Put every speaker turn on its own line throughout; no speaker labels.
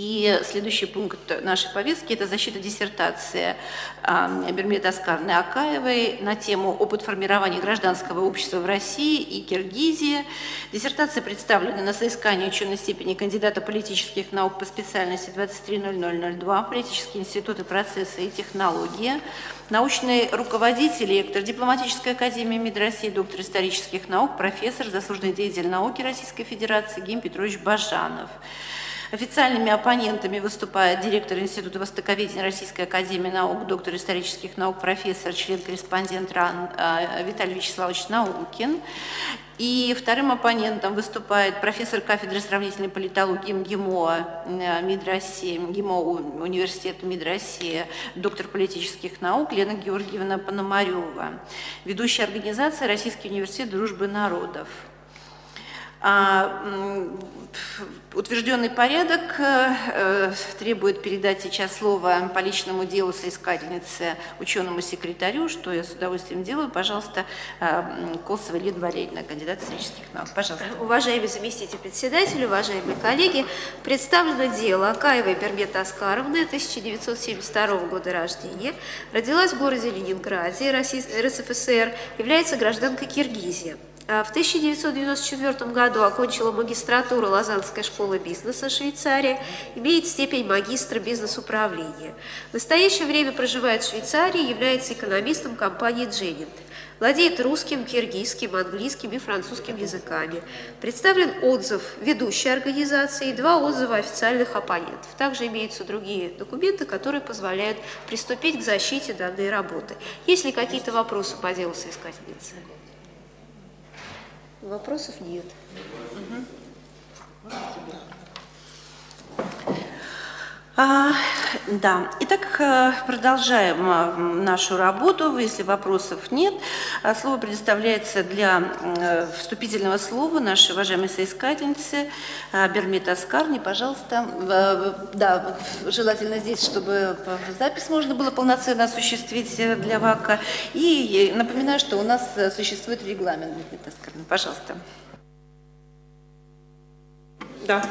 И следующий пункт нашей повестки – это защита диссертации Берметы Аскарны Акаевой на тему «Опыт формирования гражданского общества в России и Киргизии». Диссертация представлена на соискание ученой степени кандидата политических наук по специальности 230002 «Политические институты, процессы и технологии». Научный руководитель, ректор Дипломатической академии МИД России, доктор исторических наук, профессор, заслуженный деятель науки Российской Федерации Гим Петрович Бажанов. Официальными оппонентами выступает директор Института Востоковедения Российской Академии Наук, доктор исторических наук, профессор, член-корреспондент РАН э, Виталий Вячеславович Наукин. И вторым оппонентом выступает профессор кафедры сравнительной политологии МГИМО э, МИД России, МГИМО университета МИД России, доктор политических наук Лена Георгиевна Пономарева, ведущая организация Российский университет дружбы народов. А, утвержденный порядок э, требует передать сейчас слово по личному делу соискательнице ученому секретарю, что я с удовольствием делаю. Пожалуйста, э, Косова Лидия Валерьевна, кандидат исторических наук. Пожалуйста.
Уважаемый заместитель председателя, уважаемые коллеги, представлено дело Акаевой Бермета Аскаровны, 1972 года рождения, родилась в городе Ленинграде, РСФСР, является гражданкой Киргизии. А в 1994 году окончила магистратуру Лозаннской школы бизнеса Швейцарии, имеет степень магистра бизнес-управления. В настоящее время проживает в Швейцарии, является экономистом компании «Дженнинг». Владеет русским, киргизским, английским и французским языками. Представлен отзыв ведущей организации и два отзыва официальных оппонентов. Также имеются другие документы, которые позволяют приступить к защите данной работы. Есть ли какие-то вопросы по делу соискательницы? Вопросов нет.
А, да, итак, э, продолжаем э, нашу работу. Если вопросов нет, а слово предоставляется для э, вступительного слова нашей уважаемой соискательницы Бермит Аскарни. Пожалуйста, да, желательно здесь, чтобы запись можно было полноценно осуществить для ВАКа. И напоминаю, что у нас существует регламент, Бермит Аскарни. Пожалуйста.
Да.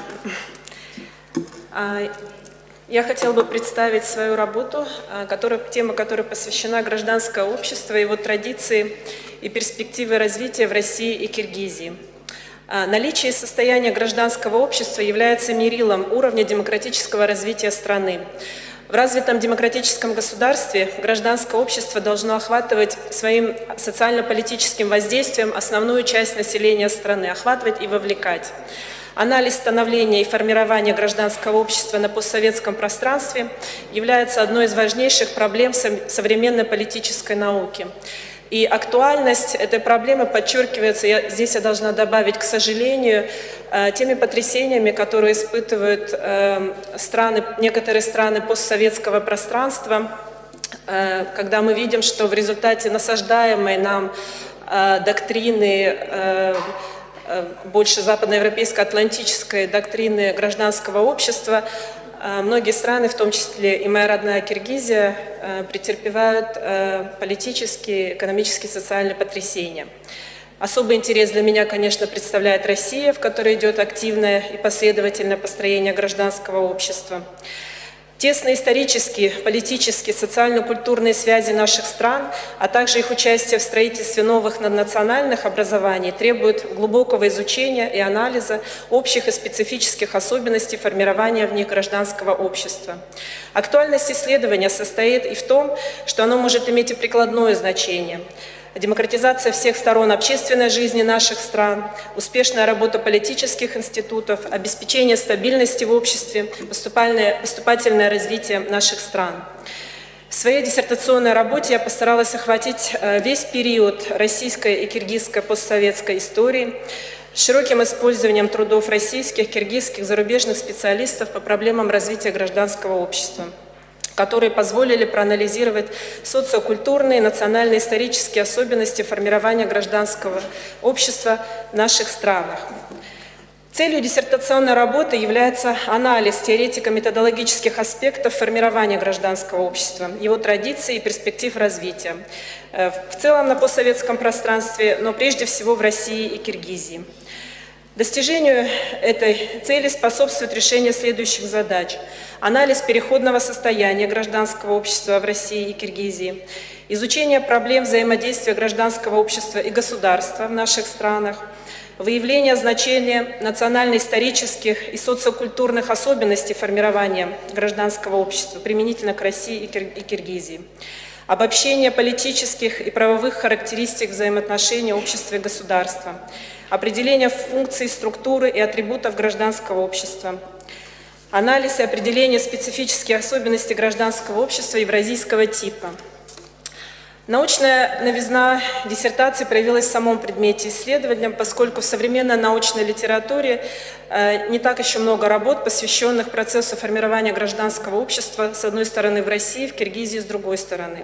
Я хотела бы представить свою работу, а, которая, тема которой посвящена гражданское общество, его традиции и перспективы развития в России и Киргизии. А, наличие и состояние гражданского общества является мерилом уровня демократического развития страны. В развитом демократическом государстве гражданское общество должно охватывать своим социально-политическим воздействием основную часть населения страны, охватывать и вовлекать. Анализ становления и формирования гражданского общества на постсоветском пространстве является одной из важнейших проблем современной политической науки. И актуальность этой проблемы подчеркивается, я, здесь я должна добавить, к сожалению, э, теми потрясениями, которые испытывают э, страны, некоторые страны постсоветского пространства, э, когда мы видим, что в результате насаждаемой нам доктрины Э, больше западноевропейской атлантической доктрины гражданского общества, э, многие страны, в том числе и моя родная Киргизия, э, претерпевают политические, экономические, социальные потрясения. Особый интерес для меня, конечно, представляет Россия, в которой идет активное и последовательное построение гражданского общества. Тесные исторические, политические, социально-культурные связи наших стран, а также их участие в строительстве новых наднациональных образований требуют глубокого изучения и анализа общих и специфических особенностей формирования в них гражданского общества. Актуальность исследования состоит и в том, что оно может иметь и прикладное значение – демократизация всех сторон общественной жизни наших стран, успешная работа политических институтов, обеспечение стабильности в обществе, поступательное развитие наших стран. В своей диссертационной работе я постаралась охватить э, весь период российской и киргизской постсоветской истории, с широким использованием трудов российских, киргизских, зарубежных специалистов по проблемам развития гражданского общества которые позволили проанализировать социокультурные, национально-исторические особенности формирования гражданского общества в наших странах. Целью диссертационной работы является анализ теоретико-методологических аспектов формирования гражданского общества, его традиций и перспектив развития. Э, в целом на постсоветском пространстве, но прежде всего в России и Киргизии. Достижению этой цели способствует решение следующих задач. Анализ переходного состояния гражданского общества в России и Киргизии, изучение проблем взаимодействия гражданского общества и государства в наших странах, выявление значения национально-исторических и социокультурных особенностей формирования гражданского общества применительно к России и Киргизии, обобщение политических и правовых характеристик взаимоотношений общества и государства – определение функций, структуры и атрибутов гражданского общества, анализ и определение специфических особенностей гражданского общества евразийского типа. Научная новизна диссертации проявилась в самом предмете исследования, поскольку в современной научной литературе э, не так еще много работ, посвященных процессу формирования гражданского общества, с одной стороны, в России, в Киргизии, с другой стороны.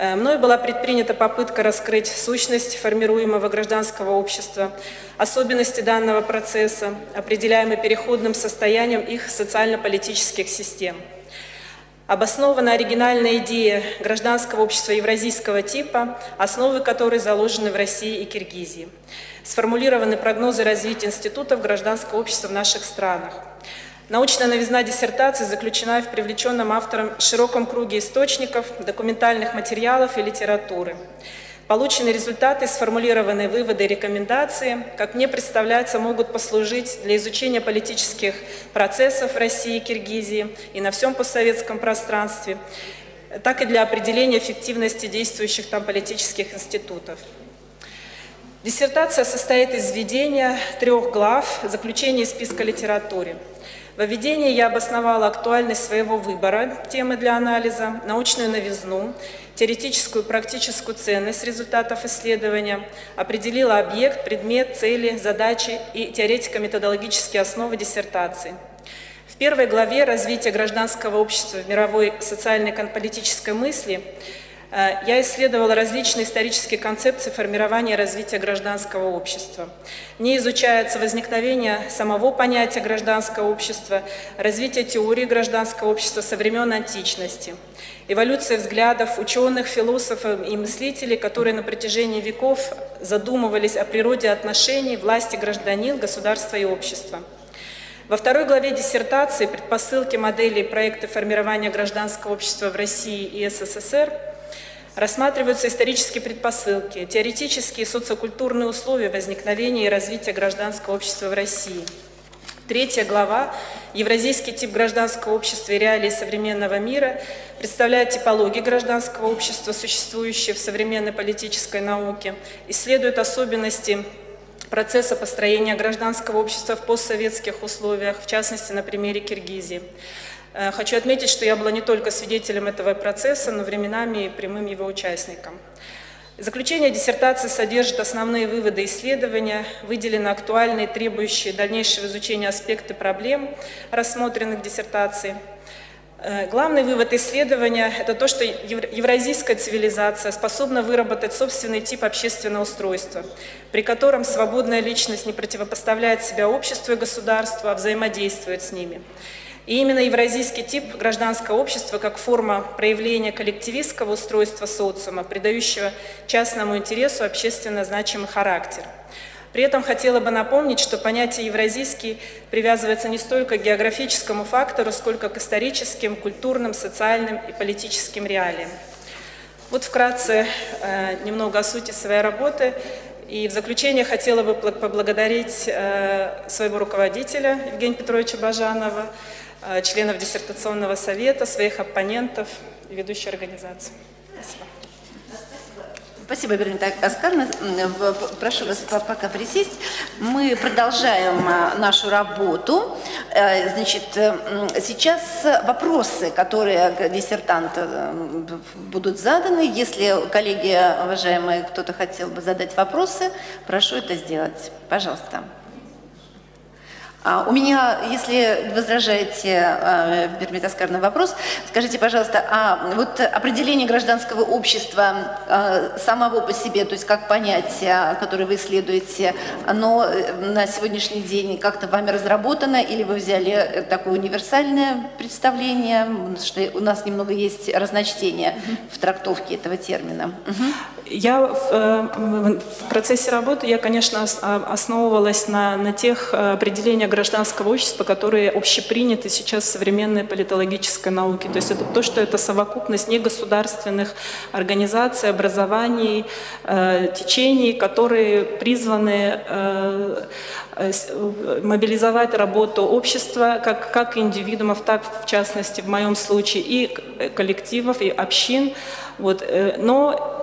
Э, мной была предпринята попытка раскрыть сущность формируемого гражданского общества, особенности данного процесса, определяемые переходным состоянием их социально-политических систем. Обоснована оригинальная идея гражданского общества евразийского типа, основы которой заложены в России и Киргизии. Сформулированы прогнозы развития институтов гражданского общества в наших странах. Научная новизна диссертации заключена в привлеченном автором широком круге источников, документальных материалов и литературы. Полученные результаты, сформулированные выводы и рекомендации, как мне представляется, могут послужить для изучения политических процессов в России и Киргизии и на всем постсоветском пространстве, так и для определения эффективности действующих там политических институтов. Диссертация состоит из введения трех глав, заключения списка литературы – введении я обосновала актуальность своего выбора темы для анализа, научную новизну, теоретическую и практическую ценность результатов исследования, определила объект, предмет, цели, задачи и теоретико-методологические основы диссертации. В первой главе «Развитие гражданского общества в мировой социальной политической мысли» я исследовала различные исторические концепции формирования и развития гражданского общества. Не изучается возникновение самого понятия гражданского общества, развитие теории гражданского общества со времен античности, эволюция взглядов ученых, философов и мыслителей, которые на протяжении веков задумывались о природе отношений власти гражданин, государства и общества. Во второй главе диссертации «Предпосылки модели проекта формирования гражданского общества в России и СССР» Рассматриваются исторические предпосылки, теоретические и социокультурные условия возникновения и развития гражданского общества в России. Третья глава «Евразийский тип гражданского общества и реалии современного мира» представляет типологию гражданского общества, существующие в современной политической науке, исследует особенности процесса построения гражданского общества в постсоветских условиях, в частности, на примере Киргизии. Э, хочу отметить, что я была не только свидетелем этого процесса, но временами и прямым его участником. Заключение диссертации содержит основные выводы исследования, выделены актуальные, требующие дальнейшего изучения аспекты проблем, рассмотренных в диссертации. Э, главный вывод исследования – это то, что евразийская цивилизация способна выработать собственный тип общественного устройства, при котором свободная личность не противопоставляет себя обществу и государству, а взаимодействует с ними – и именно евразийский тип гражданского общества как форма проявления коллективистского устройства социума, придающего частному интересу общественно значимый характер. При этом хотела бы напомнить, что понятие «евразийский» привязывается не столько к географическому фактору, сколько к историческим, культурным, социальным и политическим реалиям. Вот вкратце э, немного о сути своей работы. И в заключение хотела бы поблагодарить э, своего руководителя Евгения Петровича Бажанова, членов диссертационного совета, своих оппонентов и ведущей организации. Спасибо.
Спасибо, Бернита Оскарна. Прошу вас пока присесть. Мы продолжаем э, нашу работу. Э, значит, сейчас вопросы, которые диссертанта будут заданы. Если, коллеги, уважаемые, кто-то хотел бы задать вопросы, прошу это сделать. Пожалуйста. А, у меня, если возражаете, Бермит Аскар, на вопрос, скажите, пожалуйста, а вот определение гражданского общества а, самого по себе, то есть как понятие, которое вы исследуете, оно э, на сегодняшний день как-то вами разработано, или вы взяли такое универсальное представление, что у нас немного есть разночтение в трактовке этого термина?
Я в, в процессе работы, я, конечно, основывалась на, на тех определениях гражданского общества, которые общеприняты сейчас в современной политологической науке. То есть это то, что это совокупность негосударственных организаций, образований, течений, которые призваны мобилизовать работу общества, как, как индивидуумов, так, в частности, в моем случае, и коллективов, и общин. Вот. Э, но э,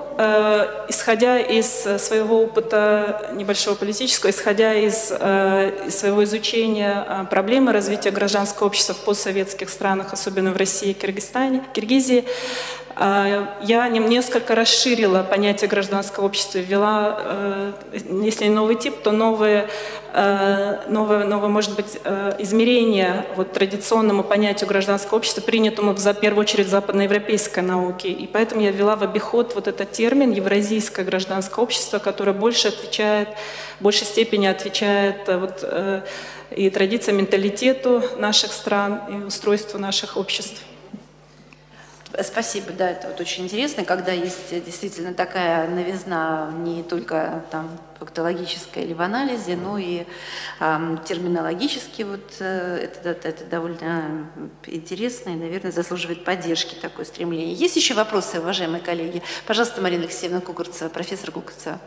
исходя из своего опыта небольшого политического, исходя из, э, своего изучения проблемы развития гражданского общества в постсоветских странах, особенно в России и Киргизстане, Киргизии, я несколько расширила понятие гражданского общества, ввела, если не новый тип, то новые Э, новое, новое, может быть, э, измерение вот, традиционному понятию гражданского общества, принятому в, первую очередь в западноевропейской науке. И поэтому я ввела в обиход вот этот термин «евразийское гражданское общество», которое больше отвечает, в большей степени отвечает э, вот, и традициям, менталитету наших стран, и устройству наших обществ.
Спасибо, да, это вот очень интересно, когда есть действительно такая новизна не только там фактологическая или в анализе, но и э, терминологически вот э, это, это, довольно интересно и, наверное, заслуживает поддержки такое стремление. Есть еще вопросы, уважаемые коллеги? Пожалуйста, Марина Алексеевна Кугарцева, профессор Кугарцева.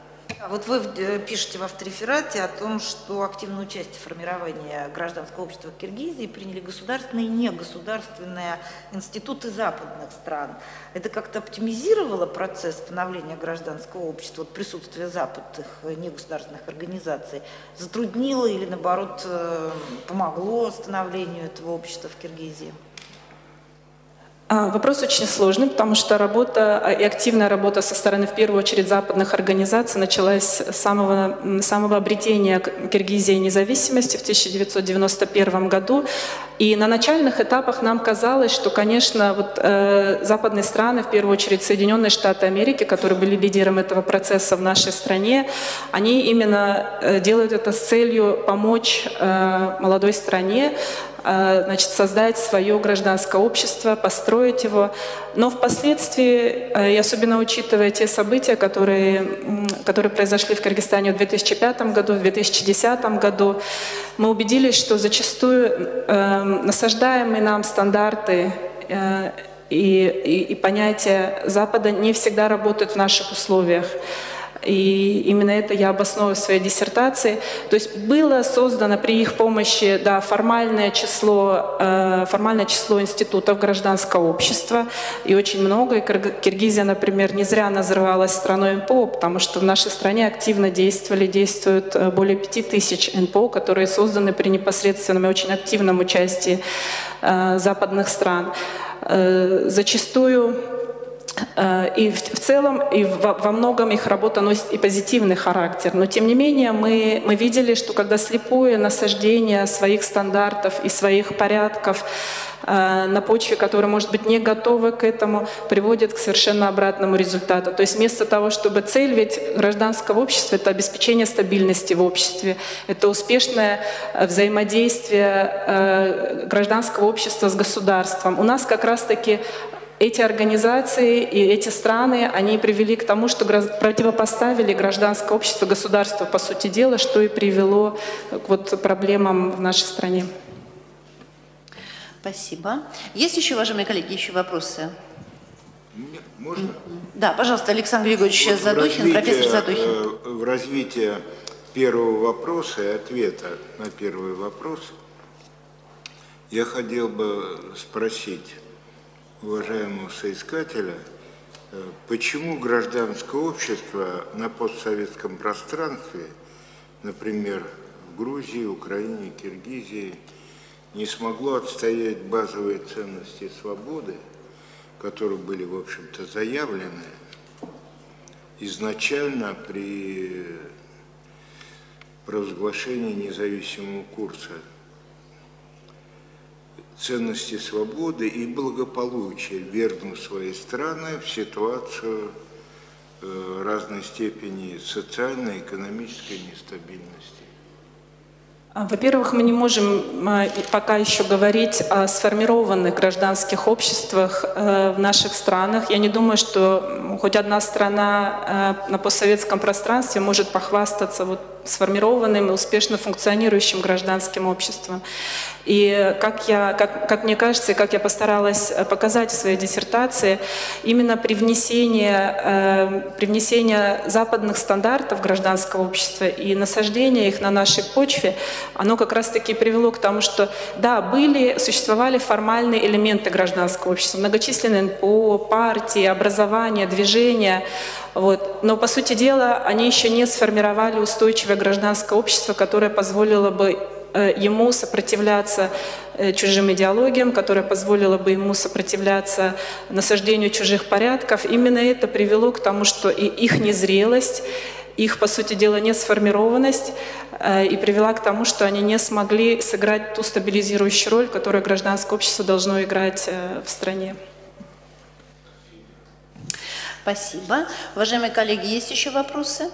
Вот вы э, пишете в автореферате о том, что активное участие в формировании гражданского общества Киргизии приняли государственные и негосударственные институты западных стран. Это как-то оптимизировало процесс становления гражданского общества, вот присутствие западных негосударственных организаций, затруднило или, наоборот, э, помогло становлению этого общества в Киргизии?
А, вопрос очень сложный, потому что работа а, и активная работа со стороны, в первую очередь, западных организаций началась с самого, самого обретения Киргизии независимости в 1991 году. И на начальных этапах нам казалось, что, конечно, вот, э, западные страны, в первую очередь Соединенные Штаты Америки, которые были лидером этого процесса в нашей стране, они именно э, делают это с целью помочь э, молодой стране значит, создать свое гражданское общество, построить его. Но впоследствии, а, и особенно учитывая те события, которые, которые произошли в Кыргызстане в 2005 году, в 2010 году, мы убедились, что зачастую э, насаждаемые нам стандарты и, и, и понятия Запада не всегда работают в наших условиях. И именно это я обосновываю в своей диссертации. То есть было создано при их помощи да, формальное, число, э, формальное число институтов гражданского общества, и очень много. И Киргизия, например, не зря называлась страной НПО, потому что в нашей стране активно действовали, действуют э, более пяти тысяч НПО, которые созданы при непосредственном и очень активном участии э, западных стран. Э, зачастую и в, целом, и во, многом их работа носит и позитивный характер. Но тем не менее мы, мы видели, что когда слепое насаждение своих стандартов и своих порядков э, на почве, которая, может быть, не готова к этому, приводит к совершенно обратному результату. То есть вместо того, чтобы цель ведь гражданского общества — это обеспечение стабильности в обществе, это успешное э, взаимодействие гражданского общества с государством. У нас как раз-таки эти организации и эти страны, они привели к тому, что противопоставили гражданское общество государству, по сути дела, что и привело к вот проблемам в нашей стране.
Спасибо. Есть еще, уважаемые коллеги, еще вопросы?
Можно?
Да, пожалуйста, Александр Григорьевич вот Задухин, профессор Задухин.
Э, в развитии первого вопроса и ответа на первый вопрос я хотел бы спросить, уважаемого соискателя, э, почему гражданское общество на постсоветском пространстве, например, в Грузии, Украине, Киргизии, не смогло отстоять базовые ценности свободы, которые были, в общем-то, заявлены изначально при провозглашении независимого курса ценности свободы и благополучия, вернув свои страны в ситуацию э, разной степени социальной экономической нестабильности.
А, во-первых, мы не можем а, пока еще говорить о сформированных гражданских обществах э, в наших странах. Я не думаю, что хоть одна страна э, на постсоветском пространстве может похвастаться вот сформированным и успешно функционирующим гражданским обществом. И как, я, как, как мне кажется, и как я постаралась э, показать в своей диссертации, именно привнесение, э, привнесение западных стандартов гражданского общества и насаждение их на нашей почве, оно как раз-таки привело к тому, что, да, были, существовали формальные элементы гражданского общества, многочисленные НПО, партии, образования, движения, вот. Но, по сути дела, они еще не сформировали устойчивое гражданское общество, которое позволило бы Э, ему сопротивляться э, чужим идеологиям, которая позволила бы ему сопротивляться насаждению чужих порядков, именно это привело к тому, что и их незрелость, их, по сути дела, несформированность э, и привела к тому, что они не смогли сыграть ту стабилизирующую роль, которую гражданское общество должно играть в стране.
Спасибо. Уважаемые коллеги, есть еще вопросы?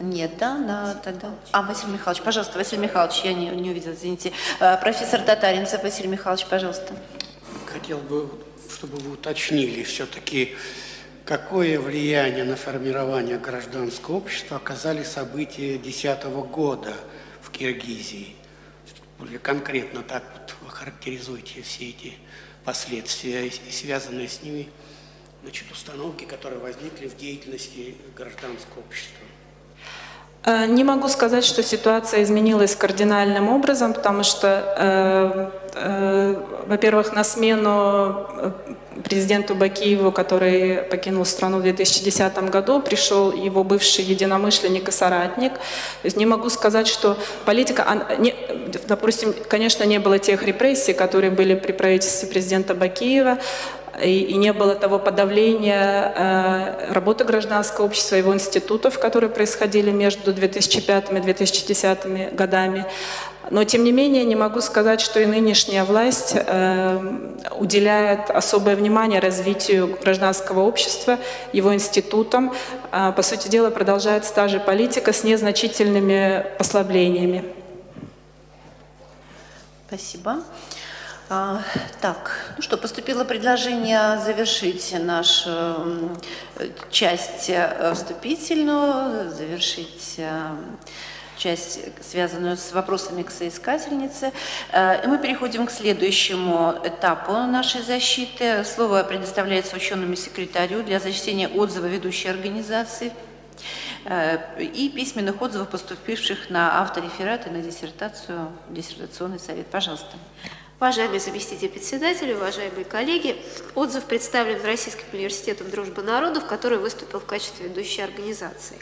Нет, да, да, тогда. А, Василий Михайлович, пожалуйста, Василий Михайлович, я не, не увидела, извините. А, профессор Татаринцев, Василий Михайлович, пожалуйста.
Хотел бы, чтобы вы уточнили все-таки, какое влияние на формирование гражданского общества оказали события 2010 года в Киргизии? Более конкретно так вот вы характеризуете все эти последствия связанные с ними значит, установки, которые возникли в деятельности гражданского общества.
Э, не могу сказать, что ситуация изменилась кардинальным образом, потому что, э, э, во-первых, на смену э, президенту Бакиеву, который покинул страну в 2010 году, пришел его бывший единомышленник и соратник. То есть не могу сказать, что политика... Не, допустим, конечно, не было тех репрессий, которые были при правительстве президента Бакиева, и, и не было того подавления э, работы гражданского общества, его институтов, которые происходили между 2005 и 2010 годами. Но, тем не менее, не могу сказать, что и нынешняя власть э, уделяет особое внимание развитию гражданского общества, его институтам. Э, по сути дела, продолжается та же политика с незначительными послаблениями.
Спасибо. А, так, ну что, поступило предложение завершить нашу часть э, вступительную, завершить э, часть, связанную с вопросами к соискательнице. Э, и мы переходим к следующему этапу нашей защиты. Слово предоставляется ученому секретарю для зачтения отзыва ведущей организации и письменных отзывов, поступивших на автореферат и на диссертацию, диссертационный совет. Пожалуйста.
Уважаемый заместитель председателя, уважаемые коллеги, отзыв представлен Российским университетом дружбы народов, который выступил в качестве ведущей организации.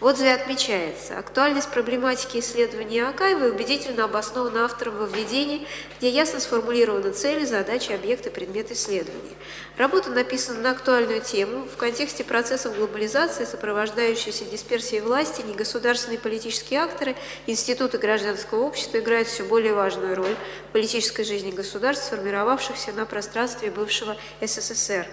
В отзыве отмечается, актуальность проблематики исследования Акаевой убедительно обоснована автором во введении, где ясно сформулированы цели, задачи, объекты, предмет исследования. Работа написана на актуальную тему в контексте процессов глобализации, сопровождающейся дисперсией власти, негосударственные политические акторы, институты гражданского общества играют все более важную роль в политической жизни государств, сформировавшихся на пространстве бывшего СССР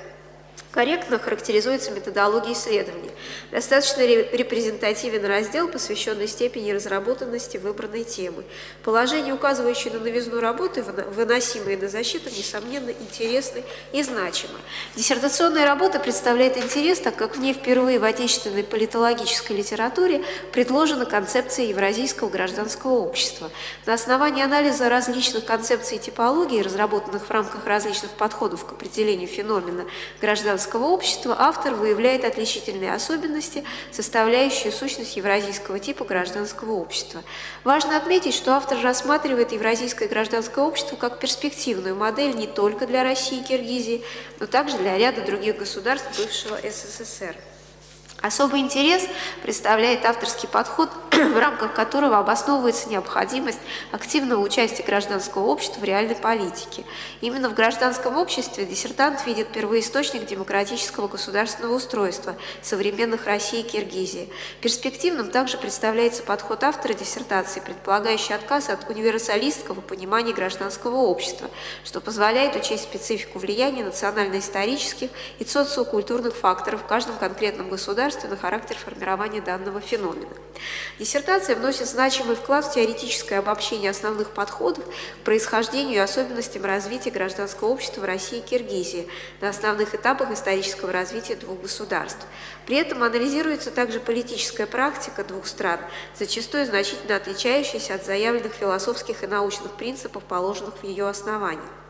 корректно характеризуется методология исследования. Достаточно репрезентативен раздел, посвященный степени разработанности выбранной темы. Положение, указывающее на новизну работы, выносимые на защиту, несомненно, интересны и значимы. Диссертационная работа представляет интерес, так как в ней впервые в отечественной политологической литературе предложена концепция евразийского гражданского общества. На основании анализа различных концепций и типологий, разработанных в рамках различных подходов к определению феномена гражданского гражданского общества автор выявляет отличительные особенности, составляющие сущность евразийского типа гражданского общества. Важно отметить, что автор рассматривает евразийское гражданское общество как перспективную модель не только для России и Киргизии, но также для ряда других государств бывшего СССР. Особый интерес представляет авторский подход, в рамках которого обосновывается необходимость активного участия гражданского общества в реальной политике. Именно в гражданском обществе диссертант видит первоисточник демократического государственного устройства современных России и Киргизии. Перспективным также представляется подход автора диссертации, предполагающий отказ от универсалистского понимания гражданского общества, что позволяет учесть специфику влияния национально-исторических и социокультурных факторов в каждом конкретном государстве государству на характер формирования данного феномена. Диссертация вносит значимый вклад в теоретическое обобщение основных подходов к происхождению и особенностям развития гражданского общества в России и Киргизии на основных этапах исторического развития двух государств. При этом анализируется также политическая практика двух стран, зачастую значительно отличающаяся от заявленных философских и научных принципов, положенных в ее основании.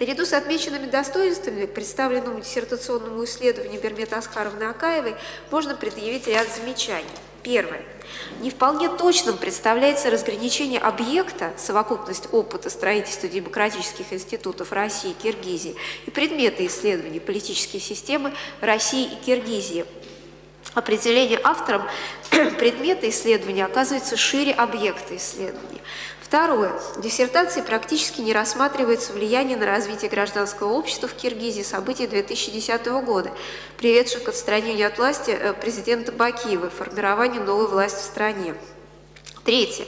Наряду с отмеченными достоинствами представленному диссертационному исследованию Бермета Аскаровны Акаевой можно предъявить ряд замечаний. Первое. Не вполне точным представляется разграничение объекта, совокупность опыта строительства демократических институтов России и Киргизии и предмета исследований политической системы России и Киргизии. Определение автором предмета исследования оказывается шире объекта исследования. Второе. В диссертации практически не рассматривается влияние на развитие гражданского общества в Киргизии событий 2010 года, приведших к отстранению от власти э, президента Бакиева и формированию новой власти в стране. Третье.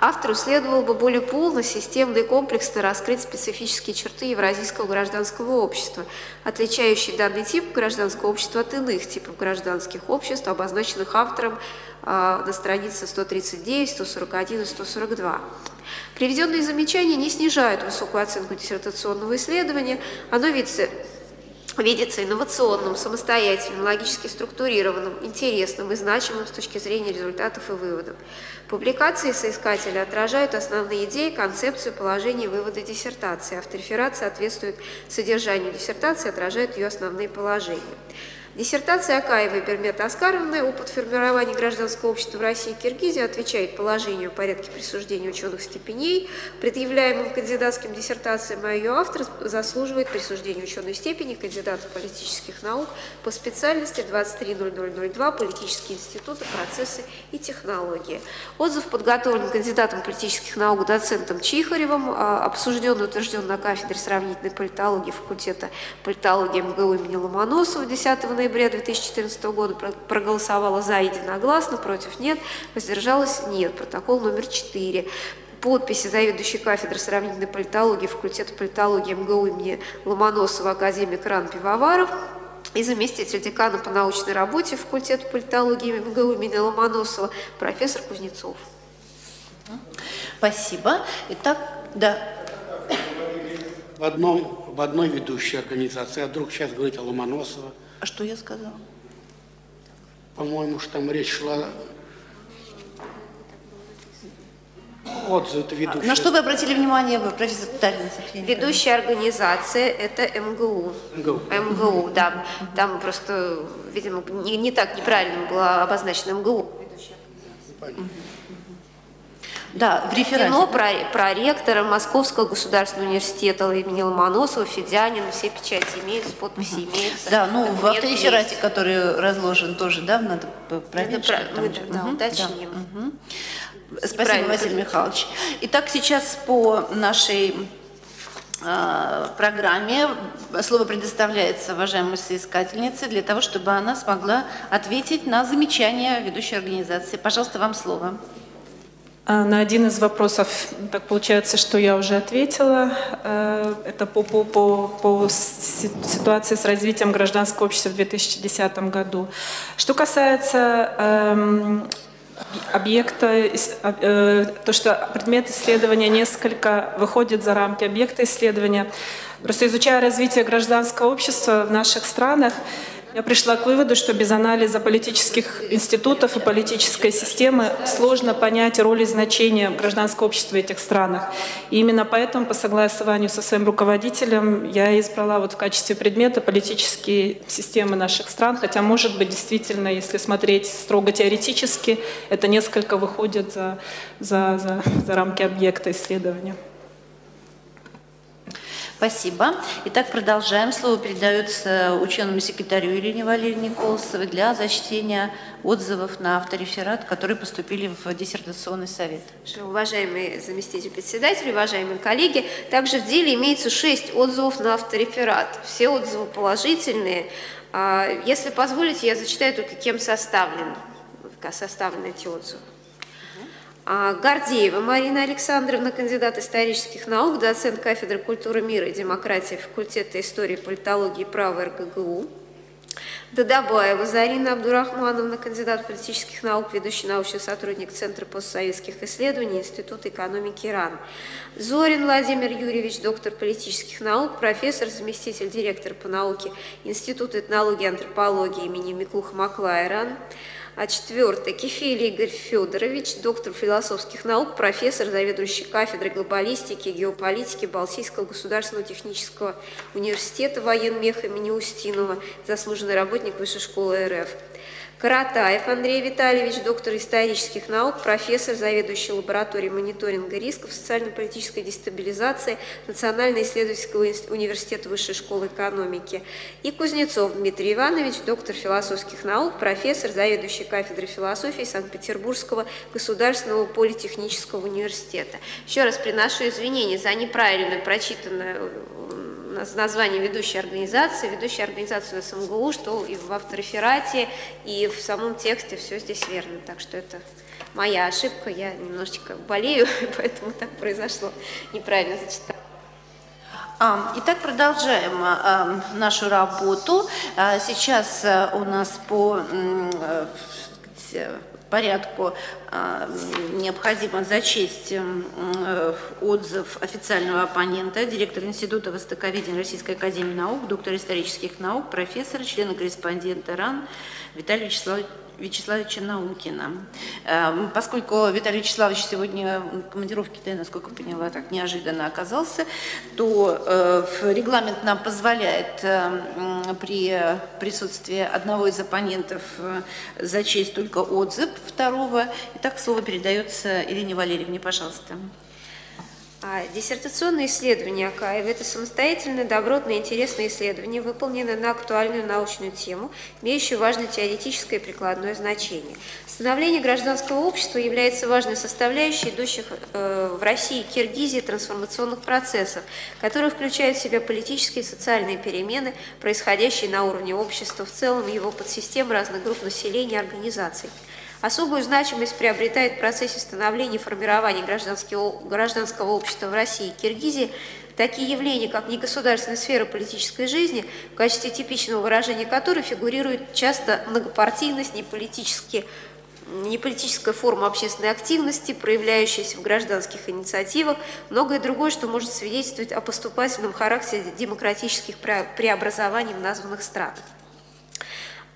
Автору следовало бы более полно, системно и комплексно раскрыть специфические черты евразийского гражданского общества, отличающие данный тип гражданского общества от иных типов гражданских обществ, обозначенных автором э, на странице 139, 141 и 142. Приведенные замечания не снижают высокую оценку диссертационного исследования, оно видится видится инновационным, самостоятельным, логически структурированным, интересным и значимым с точки зрения результатов и выводов. Публикации соискателя отражают основные идеи, концепцию, положение выводы диссертации. Автореферат соответствует содержанию диссертации, отражает ее основные положения. Диссертация Акаевой Бермета Аскаровны «Опыт формирования гражданского общества в России и Киргизии» отвечает положению о порядке присуждения ученых степеней, предъявляемым кандидатским диссертациям, а ее автор заслуживает присуждения ученой степени кандидата политических наук по специальности 230002 «Политические институты, процессы и технологии». Отзыв подготовлен кандидатом политических наук доцентом Чихаревым, а, обсужден и утвержден на кафедре сравнительной политологии факультета политологии МГУ имени Ломоносова 10 ноября ноября 2014 года проголосовала за единогласно, против нет, воздержалась нет. Протокол номер 4 подписи заведующей кафедры сравнительной политологии факультета политологии МГУ имени Ломоносова академик Ран Пивоваров и заместитель декана по научной работе факультета политологии МГУ имени Ломоносова профессор Кузнецов.
Спасибо. Итак, да.
В, одном, в одной ведущей организации, а вдруг сейчас говорить о Ломоносова –
а что я сказала?
По-моему, что там речь шла отзыв ведущий.
На что вы обратили внимание, вы, профессор Татарина
Ведущая организация – это МГУ.
МГУ.
МГУ, да. Там просто, видимо, не, не так неправильно было обозначено МГУ.
Понятно.
Да, в реферате.
Про, про ректора Московского государственного университета имени Ломоносова, Федянин, все печати имеются, подписи угу. имеются.
Да, ну в автореферате, есть. который разложен тоже, да, надо проверить.
Про, мы да, угу, уточним.
Да. Угу. Спасибо, Василий Михайлович. Итак, сейчас по нашей а, программе слово предоставляется уважаемой соискательнице для того, чтобы она смогла ответить на замечания ведущей организации. Пожалуйста, вам слово.
А, на один из вопросов, так получается, что я уже ответила. Э, это по, по, по, по ситуации с развитием гражданского общества в 2010 году. Что касается эм, объекта, э, то, что предмет исследования несколько выходит за рамки объекта исследования. Просто изучая развитие гражданского общества в наших странах, я пришла к выводу, что без анализа политических институтов и политической системы сложно понять роль и значение гражданского общества в этих странах. И именно поэтому, по согласованию со своим руководителем, я избрала вот в качестве предмета политические системы наших стран, хотя, может быть, действительно, если смотреть строго теоретически, это несколько выходит за, за, за, за рамки объекта исследования.
Спасибо. Итак, продолжаем. Слово передается ученому секретарю Ирине Валерьевне Колосовой для зачтения отзывов на автореферат, которые поступили в диссертационный совет.
Уважаемые заместитель председателя, уважаемые коллеги, также в деле имеется шесть отзывов на автореферат. Все отзывы положительные. А, если позволите, я зачитаю только, кем составлен, составлены эти отзывы. А, Гордеева Марина Александровна, кандидат исторических наук, доцент кафедры культуры мира и демократии факультета истории, политологии и права РГГУ. Дадабаева Зарина Абдурахмановна, кандидат политических наук, ведущий научный сотрудник Центра постсоветских исследований Института экономики ИРАН. Зорин Владимир Юрьевич, доктор политических наук, профессор, заместитель директора по науке Института этнологии и антропологии имени Миклуха Макла ИРАН. А четвертое. Кефиль Игорь Федорович, доктор философских наук, профессор, заведующий кафедрой глобалистики и геополитики Балтийского государственного технического университета военмех имени Устинова, заслуженный работник Высшей школы РФ. Каратаев Андрей Витальевич, доктор исторических наук, профессор, заведующий лабораторией мониторинга рисков социально-политической дестабилизации Национально-исследовательского университета Высшей школы экономики. И Кузнецов Дмитрий Иванович, доктор философских наук, профессор, заведующий кафедрой философии Санкт-Петербургского государственного политехнического университета. Еще раз приношу извинения за неправильно прочитанное название ведущей организации, ведущей организации на СМГУ, что и в автореферате, и в самом тексте все здесь верно. Так что это моя ошибка, я немножечко болею, поэтому так произошло, неправильно зачитала.
Итак, продолжаем нашу работу. А, сейчас у нас по э, порядку а, необходимо зачесть э, отзыв официального оппонента, директора Института востоковедения Российской Академии Наук, доктор исторических наук, профессора, члена-корреспондента РАН Виталия Вячеславовича Вячеславовича Наумкина. Эм, поскольку Виталий Вячеславович сегодня в командировке, да, насколько поняла, так неожиданно оказался, то э, регламент нам позволяет эм, при присутствии одного из оппонентов э, зачесть только отзыв второго. Итак, слово передается Ирине Валерьевне, пожалуйста.
А диссертационное исследование Акаева – это самостоятельное, добротное, интересное исследование, выполненное на актуальную научную тему, имеющее важное теоретическое и прикладное значение. Становление гражданского общества является важной составляющей идущих э, в России и Киргизии трансформационных процессов, которые включают в себя политические и социальные перемены, происходящие на уровне общества в целом, его подсистем разных групп населения и организаций. Особую значимость приобретает в процессе становления и формирования гражданского, гражданского общества в России и Киргизии такие явления, как негосударственная сфера политической жизни, в качестве типичного выражения которой фигурирует часто многопартийность, неполитические неполитическая форма общественной активности, проявляющаяся в гражданских инициативах, многое другое, что может свидетельствовать о поступательном характере демократических преобразований в названных странах.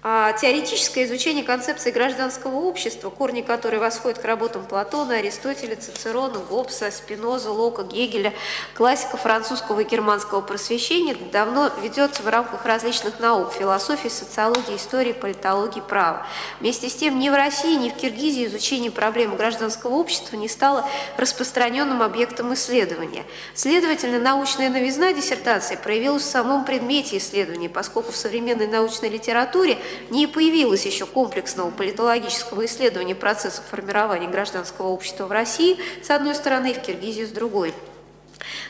А теоретическое изучение концепции гражданского общества, корни которой восходят к работам Платона, Аристотеля, Цицерона, Гоббса, Спиноза, Лока, Гегеля, классика французского и германского просвещения, давно ведется в рамках различных наук – философии, социологии, истории, политологии, права. Вместе с тем ни в России, ни в Киргизии изучение проблемы гражданского общества не стало распространенным объектом исследования. Следовательно, научная новизна диссертации проявилась в самом предмете исследования, поскольку в современной научной литературе – не появилось еще комплексного политологического исследования процесса формирования гражданского общества в России, с одной стороны, и в Киргизии с другой.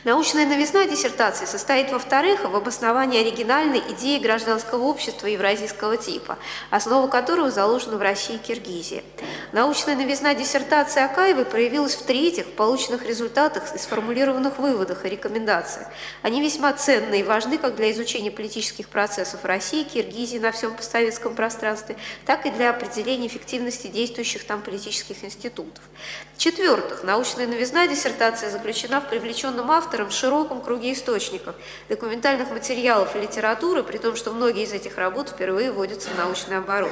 Научная новизна диссертации состоит, во-вторых, в обосновании оригинальной идеи гражданского общества евразийского типа, основа которого заложена в России и Киргизии. Научная новизна диссертации Акаевой проявилась, в-третьих, в полученных результатах и сформулированных выводах и рекомендациях. Они весьма ценны и важны как для изучения политических процессов России, Киргизии на всем постсоветском пространстве, так и для определения эффективности действующих там политических институтов. В-четвертых, научная новизна диссертации заключена в привлеченном автором в широком круге источников, документальных материалов и литературы, при том, что многие из этих работ впервые вводятся в научный оборот.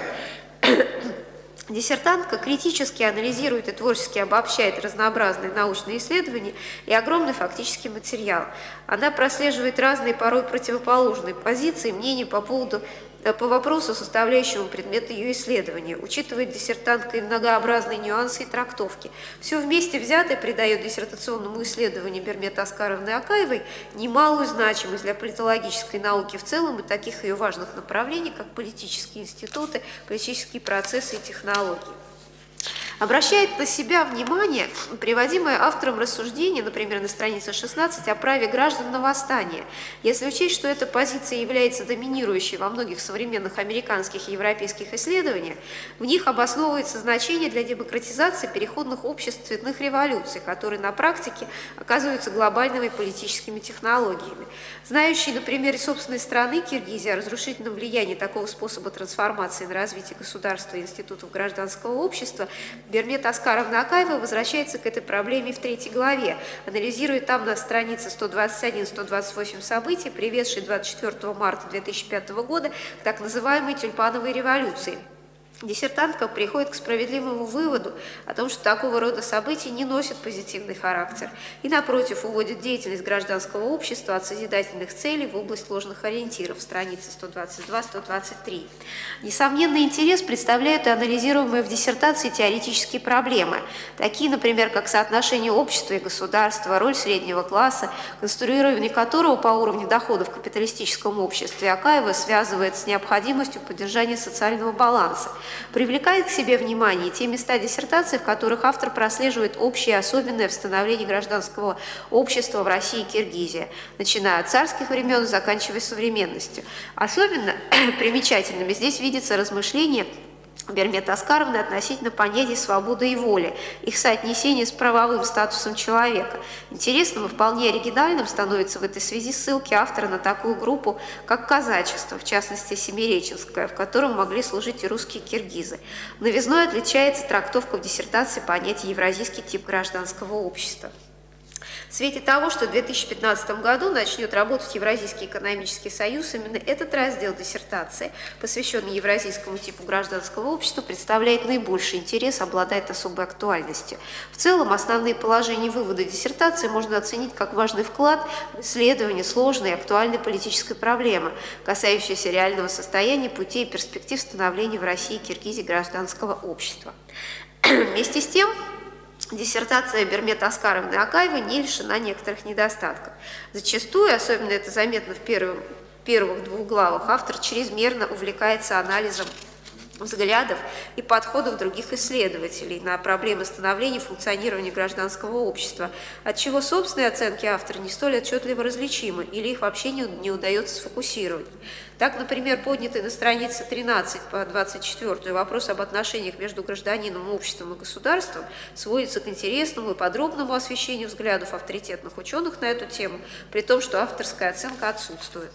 Диссертантка критически анализирует и творчески обобщает разнообразные научные исследования и огромный фактический материал. Она прослеживает разные, порой противоположные позиции, мнения по поводу по вопросу, составляющему предмет ее исследования, учитывает диссертантка и многообразные нюансы и трактовки. Все вместе взятое придает диссертационному исследованию Бермета Аскаровны Акаевой немалую значимость для политологической науки в целом и таких ее важных направлений, как политические институты, политические процессы и технологии. Обращает на себя внимание приводимое автором рассуждение, например, на странице 16, о праве граждан на восстание. Если учесть, что эта позиция является доминирующей во многих современных американских и европейских исследованиях, в них обосновывается значение для демократизации переходных обществ цветных революций, которые на практике оказываются глобальными политическими технологиями. Знающий на примере собственной страны Киргизия о разрушительном влиянии такого способа трансформации на развитие государства и институтов гражданского общества, Бермет Аскаровна Акаева возвращается к этой проблеме в третьей главе, анализирует там на странице 121-128 событий, приведшие 24 марта 2005 года к так называемой тюльпановой революции – Диссертантка приходит к справедливому выводу о том, что такого рода события не носят позитивный характер. И, напротив, уводят деятельность гражданского общества от созидательных целей в область ложных ориентиров, страницы 122-123. Несомненный интерес представляют и анализируемые в диссертации теоретические проблемы, такие, например, как соотношение общества и государства, роль среднего класса, конструирование которого по уровню доходов в капиталистическом обществе Акаева связывает с необходимостью поддержания социального баланса – Привлекает к себе внимание те места диссертации, в которых автор прослеживает общие особенные в становлении гражданского общества в России и Киргизии, начиная от царских времен и заканчивая современностью. Особенно примечательными здесь видится размышление Бермета Аскаровны относительно понятий свободы и воли, их соотнесение с правовым статусом человека. Интересным и вполне оригинальным становится в этой связи ссылки автора на такую группу, как казачество, в частности Семиреченское, в котором могли служить и русские киргизы. Новизной отличается трактовка в диссертации понятия евразийский тип гражданского общества. В свете того, что в 2015 году начнет работать Евразийский экономический союз, именно этот раздел диссертации, посвященный евразийскому типу гражданского общества, представляет наибольший интерес, обладает особой актуальностью. В целом, основные положения и выводы диссертации можно оценить как важный вклад в исследование сложной и актуальной политической проблемы, касающейся реального состояния, путей и перспектив становления в России и Киргизии гражданского общества. Вместе с тем, диссертация Бермета Аскаровны Акаевой не лишена некоторых недостатков. Зачастую, особенно это заметно в первом, первых двух главах, автор чрезмерно увлекается анализом взглядов и подходов других исследователей на проблемы становления и функционирования гражданского общества, от чего собственные оценки автора не столь отчетливо различимы или их вообще не, не удается сфокусировать. Так, например, поднятый на странице 13 по 24 вопрос об отношениях между гражданином, обществом и государством сводится к интересному и подробному освещению взглядов авторитетных ученых на эту тему, при том, что авторская оценка отсутствует.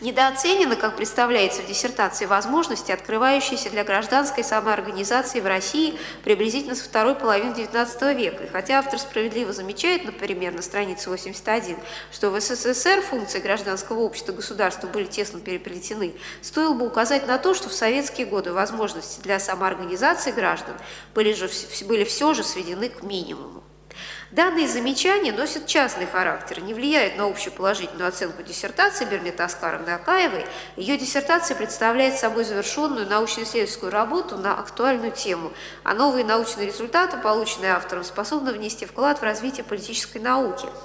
Недооценены, как представляется в диссертации, возможности, открывающиеся для гражданской самоорганизации в России приблизительно со второй половины XIX века. И хотя автор справедливо замечает, например, на странице 81, что в СССР функции гражданского общества государства были тесно переплетены, стоило бы указать на то, что в советские годы возможности для самоорганизации граждан были, же, были все же сведены к минимуму. Данные замечания носят частный характер, не влияют на общую положительную оценку диссертации Бермета Аскаровны Акаевой. Ее диссертация представляет собой завершенную научно-исследовательскую работу на актуальную тему, а новые научные результаты, полученные автором, способны внести вклад в развитие политической науки –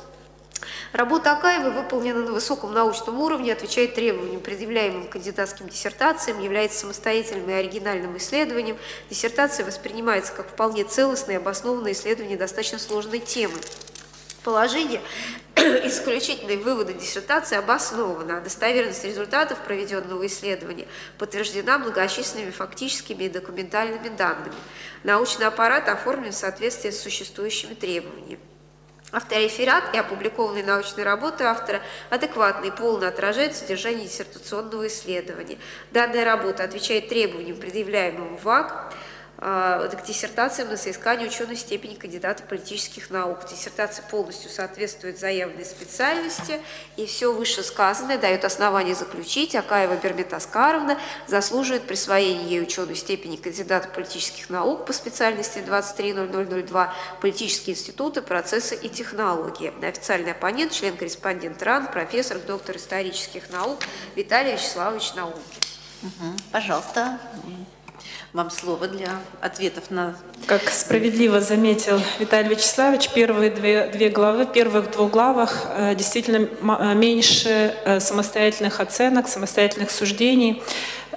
Работа Акаева выполнена на высоком научном уровне, отвечает требованиям, предъявляемым кандидатским диссертациям, является самостоятельным и оригинальным исследованием. Диссертация воспринимается как вполне целостное и обоснованное исследование достаточно сложной темы. Положение исключительные выводы диссертации обоснованы, а достоверность результатов проведенного исследования подтверждена многочисленными фактическими и документальными данными. Научный аппарат оформлен в соответствии с существующими требованиями. Автореферат и опубликованные научные работы автора адекватно и полно отражают содержание диссертационного исследования. Данная работа отвечает требованиям, предъявляемым ВАК, а, к диссертациям на соискание ученой степени кандидата политических наук. Диссертация полностью соответствует заявленной специальности, и все вышесказанное дает основание заключить, Акаева Бермета Аскаровна заслуживает присвоения ей ученой степени кандидата политических наук по специальности 230002 «Политические институты, процессы и технологии». Официальный оппонент, член-корреспондент РАН, профессор, доктор исторических наук Виталий Вячеславович Наумки.
Угу. Пожалуйста вам слово для ответов на...
Как справедливо заметил Виталий Вячеславович, первые две, две главы, первых двух главах э, действительно э, меньше э, самостоятельных оценок, самостоятельных суждений.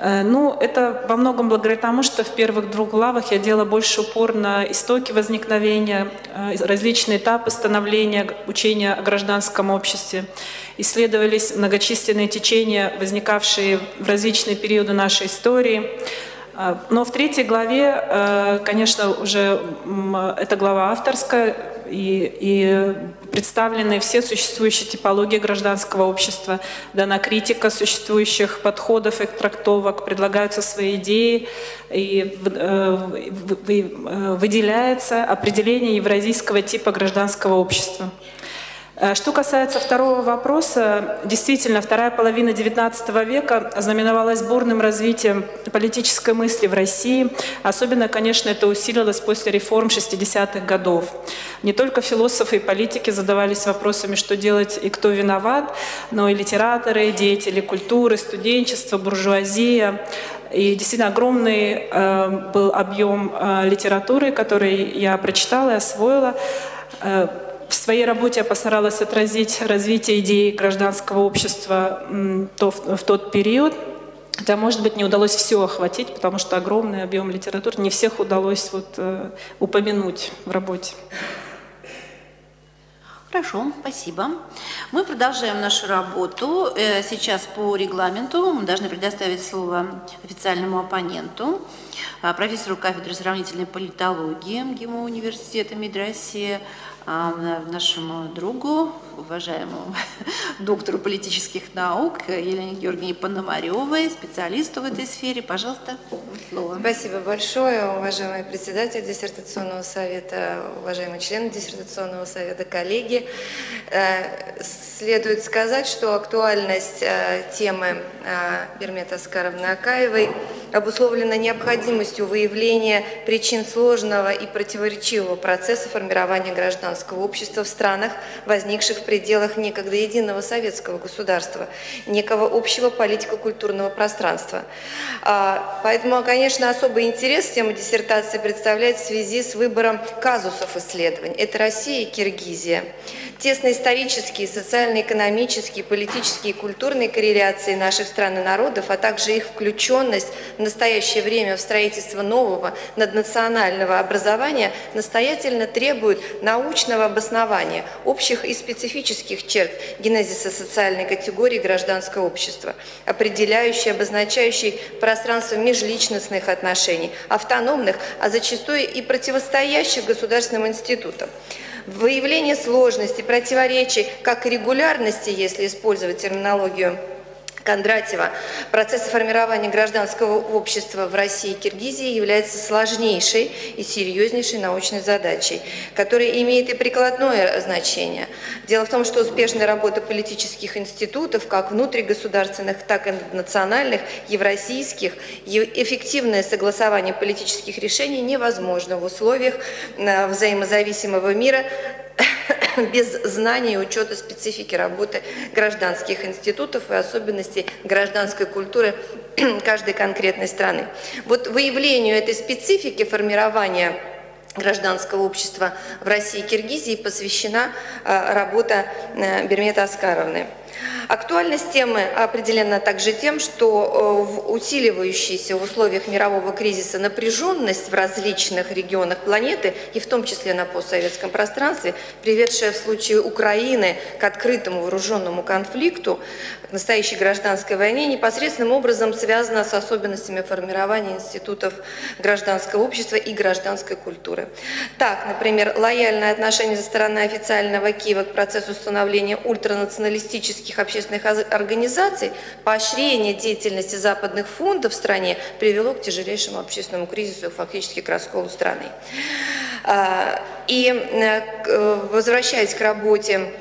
Ну, это во многом благодаря тому, что в первых двух главах я делала больше упор на истоки возникновения, различные этапы становления учения о гражданском обществе. Исследовались многочисленные течения, возникавшие в различные периоды нашей истории. Э, но в третьей главе, конечно, уже эта глава авторская, и, и представлены все существующие типологии гражданского общества, дана критика существующих подходов и трактовок, предлагаются свои идеи, и э, э, выделяется определение евразийского типа гражданского общества. Э, что касается второго вопроса, действительно, вторая половина XIX века ознаменовалась бурным развитием политической мысли в России. Особенно, конечно, это усилилось после реформ 60-х годов. Не только философы и политики задавались вопросами, что делать и кто виноват, но и литераторы, деятели культуры, студенчество, буржуазия. И действительно огромный э, был объем э, литературы, который я прочитала и освоила. Э, в своей работе я постаралась отразить развитие идеи гражданского общества в тот период. Хотя, может быть, не удалось все охватить, потому что огромный объем литературы, не всех удалось вот, э, упомянуть в работе.
Хорошо, спасибо. Мы продолжаем нашу работу. Э, сейчас по регламенту мы должны предоставить слово официальному оппоненту, э, профессору кафедры сравнительной политологии МГИМО университета а, нашему другу, уважаемому доктору политических наук Елене Георгиевне Пономаревой, специалисту в этой сфере. Пожалуйста, слово.
Спасибо большое, уважаемый председатель диссертационного совета, уважаемые члены диссертационного совета, коллеги. Э, следует сказать, что актуальность э, темы э, Бермета Аскаровны Акаевой обусловлена необходимостью выявления причин сложного и противоречивого процесса формирования гражданского общества в странах, возникших в пределах некогда единого советского государства, некого общего политико-культурного пространства. А, поэтому, конечно, особый интерес тема диссертации представляет в связи с выбором казусов исследований. Это Россия и Киргизия. Тесно-исторические, социально-экономические, политические и культурные корреляции наших стран и народов, а также их включенность в настоящее время в строительство нового наднационального образования настоятельно требуют научного обоснования общих и специфических черт генезиса социальной категории гражданского общества, определяющей, обозначающей пространство межличностных отношений, автономных, а зачастую и противостоящих государственным институтам. Выявление сложностей, противоречий, как регулярности, если использовать терминологию Кондратьева, процесс формирования гражданского общества в России и Киргизии является сложнейшей и серьезнейшей научной задачей, которая имеет и прикладное значение. Дело в том, что успешная работа политических институтов, как внутригосударственных, так и национальных, евразийских, эффективное согласование политических решений невозможно в условиях э, взаимозависимого мира без знания и учета специфики работы гражданских институтов и особенностей гражданской культуры каждой конкретной страны. Вот выявлению этой специфики формирования гражданского общества в России и Киргизии посвящена э, работа э, Бермета Аскаровны. Актуальность темы определена также тем, что э, в усиливающейся в условиях мирового кризиса напряженность в различных регионах планеты, и в том числе на постсоветском пространстве, приведшая в случае Украины к открытому вооруженному конфликту, к настоящей гражданской войне, непосредственным образом связана с особенностями формирования институтов гражданского общества и гражданской культуры. Так, например, лояльное отношение со стороны официального Киева к процессу становления ультранационалистических общественных общественных организаций, поощрение деятельности западных фондов в стране привело к тяжелейшему общественному кризису, фактически к расколу страны. А, и э, э, возвращаясь к работе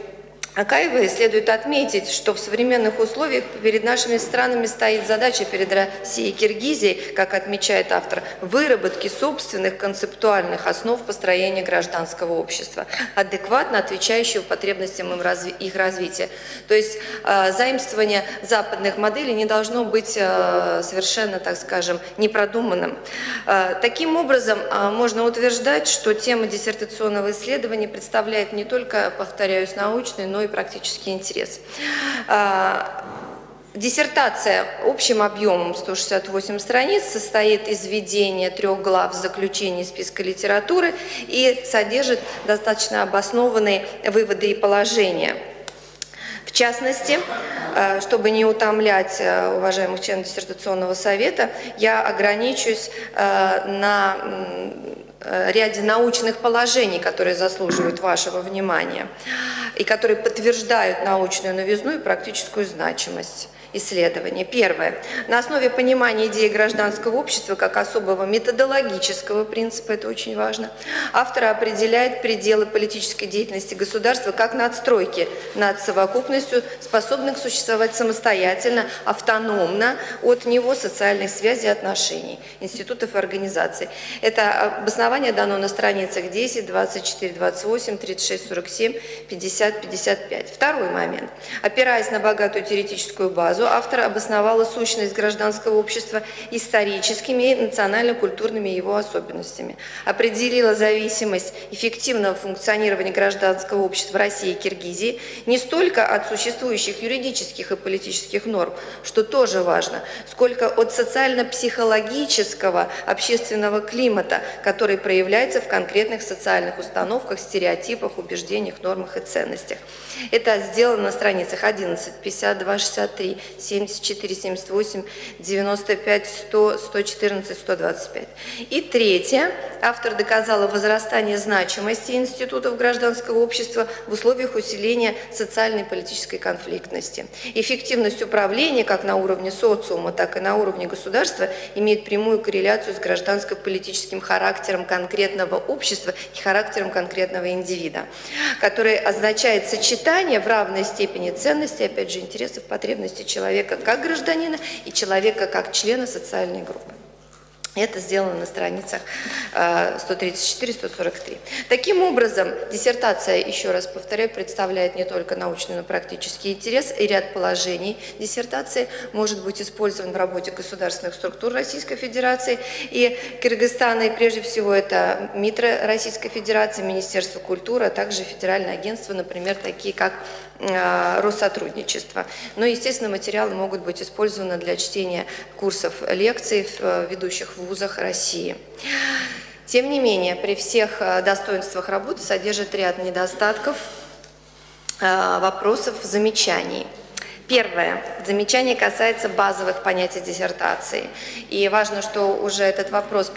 Акаевой следует отметить, что в современных условиях перед нашими странами стоит задача перед Россией и Киргизией, как отмечает автор, выработки собственных концептуальных основ построения гражданского общества, адекватно отвечающего потребностям их развития. То есть э, заимствование западных моделей не должно быть э, совершенно, так скажем, непродуманным. Э, таким образом, можно утверждать, что тема диссертационного исследования представляет не только, повторяюсь, научный, но и практический интерес. А, Диссертация общим объемом 168 страниц состоит из введения трех глав заключения списка литературы и содержит достаточно обоснованные выводы и положения. В частности, э, чтобы не утомлять э, уважаемых членов диссертационного совета, я ограничусь э, на ряде научных положений, которые заслуживают вашего внимания и которые подтверждают научную новизну и практическую значимость исследования. Первое. На основе понимания идеи гражданского общества как особого методологического принципа, это очень важно, автор определяет пределы политической деятельности государства как надстройки над совокупностью, способных существовать самостоятельно, автономно от него социальных связей и отношений, институтов и организаций. Это обоснование дано на страницах 10, 24, 28, 36, 47, 50, 55. Второй момент. Опираясь на богатую теоретическую базу, базу автор обосновала сущность гражданского общества историческими и национально-культурными его особенностями, определила зависимость эффективного функционирования гражданского общества России и Киргизии не столько от существующих юридических и политических норм, что тоже важно, сколько от социально-психологического общественного климата, который проявляется в конкретных социальных установках, стереотипах, убеждениях, нормах и ценностях. Это сделано на страницах 11, 52, 63, 74, 78, 95, 100, 114, 125. И третье. Автор доказала возрастание значимости институтов гражданского общества в условиях усиления социальной и политической конфликтности. Эффективность управления как на уровне социума, так и на уровне государства имеет прямую корреляцию с гражданско-политическим характером конкретного общества и характером конкретного индивида, который означает сочетание в равной степени ценностей, опять же, интересов, потребностей человека как гражданина и человека как члена социальной группы. Это сделано на страницах 134-143. Э, Таким образом, диссертация, еще раз повторяю, представляет не только научный, но и практический интерес, и ряд положений диссертации может быть использован в работе государственных структур Российской Федерации и Кыргызстана, и прежде всего это МИТРО Российской Федерации, Министерство культуры, а также федеральные агентства, например, такие как э, Россотрудничество. Но, естественно, материалы могут быть использованы для чтения курсов лекций э, ведущих в вузах России. Тем не менее, при всех э, достоинствах работы содержит ряд недостатков, вопросов, замечаний – Первое. Замечание касается базовых понятий диссертации. И важно, что уже этот вопрос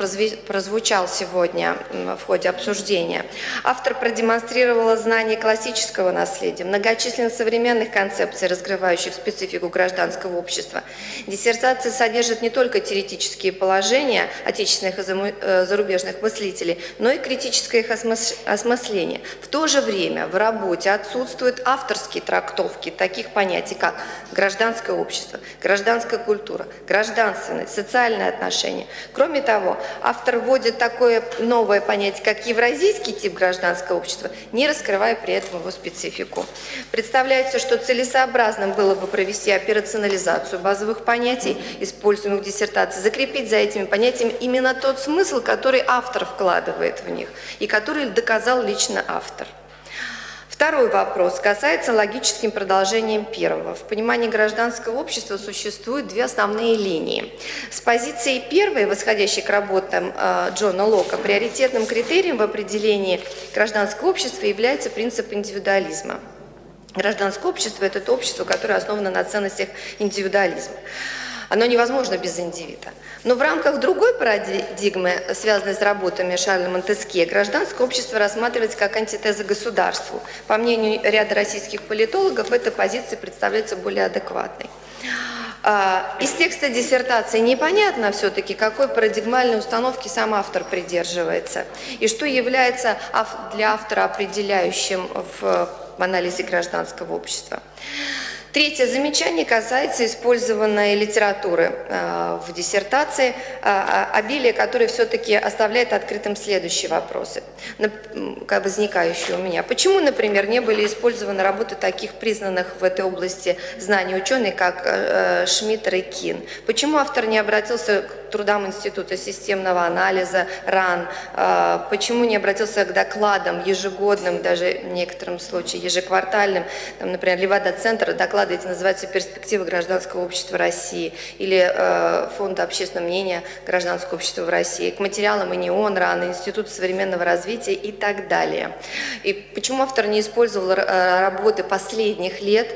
прозвучал сегодня в ходе обсуждения. Автор продемонстрировала знание классического наследия, многочисленных современных концепций, раскрывающих специфику гражданского общества. Диссертация содержит не только теоретические положения отечественных и э, зарубежных мыслителей, но и критическое их осмысление. В то же время в работе отсутствуют авторские трактовки таких понятий, как гражданское общество, гражданская культура, гражданственность, социальные отношения. Кроме того, автор вводит такое новое понятие, как евразийский тип гражданского общества, не раскрывая при этом его специфику. Представляется, что целесообразным было бы провести операционализацию базовых понятий, используемых в диссертации, закрепить за этими понятиями именно тот смысл, который автор вкладывает в них и который доказал лично автор. Второй вопрос касается логическим продолжением первого. В понимании гражданского общества существуют две основные линии. С позиции первой, восходящей к работам э, Джона Лока, приоритетным критерием в определении гражданского общества является принцип индивидуализма. Гражданское общество – это то общество, которое основано на ценностях индивидуализма. Оно невозможно без индивида. Но в рамках другой парадигмы, связанной с работами Шарля Монтеске, гражданское общество рассматривается как антитеза государству. По мнению ряда российских политологов, эта позиция представляется более адекватной. А, из текста диссертации непонятно все-таки, какой парадигмальной установки сам автор придерживается и что является для автора определяющим в анализе гражданского общества. Третье замечание касается использованной литературы э, в диссертации, э, обилие которой все-таки оставляет открытым следующие вопросы, возникающие у меня. Почему, например, не были использованы работы таких признанных в этой области знаний ученых, как э, Шмидт и Кин? Почему автор не обратился трудам Института системного анализа РАН, почему не обратился к докладам ежегодным, даже в некотором случае ежеквартальным, там, например, Левада-центр, доклады эти называются «Перспективы гражданского общества России» или Фонда общественного мнения гражданского общества в России, к материалам ИНИОН, РАН, Института современного развития и так далее. И почему автор не использовал работы последних лет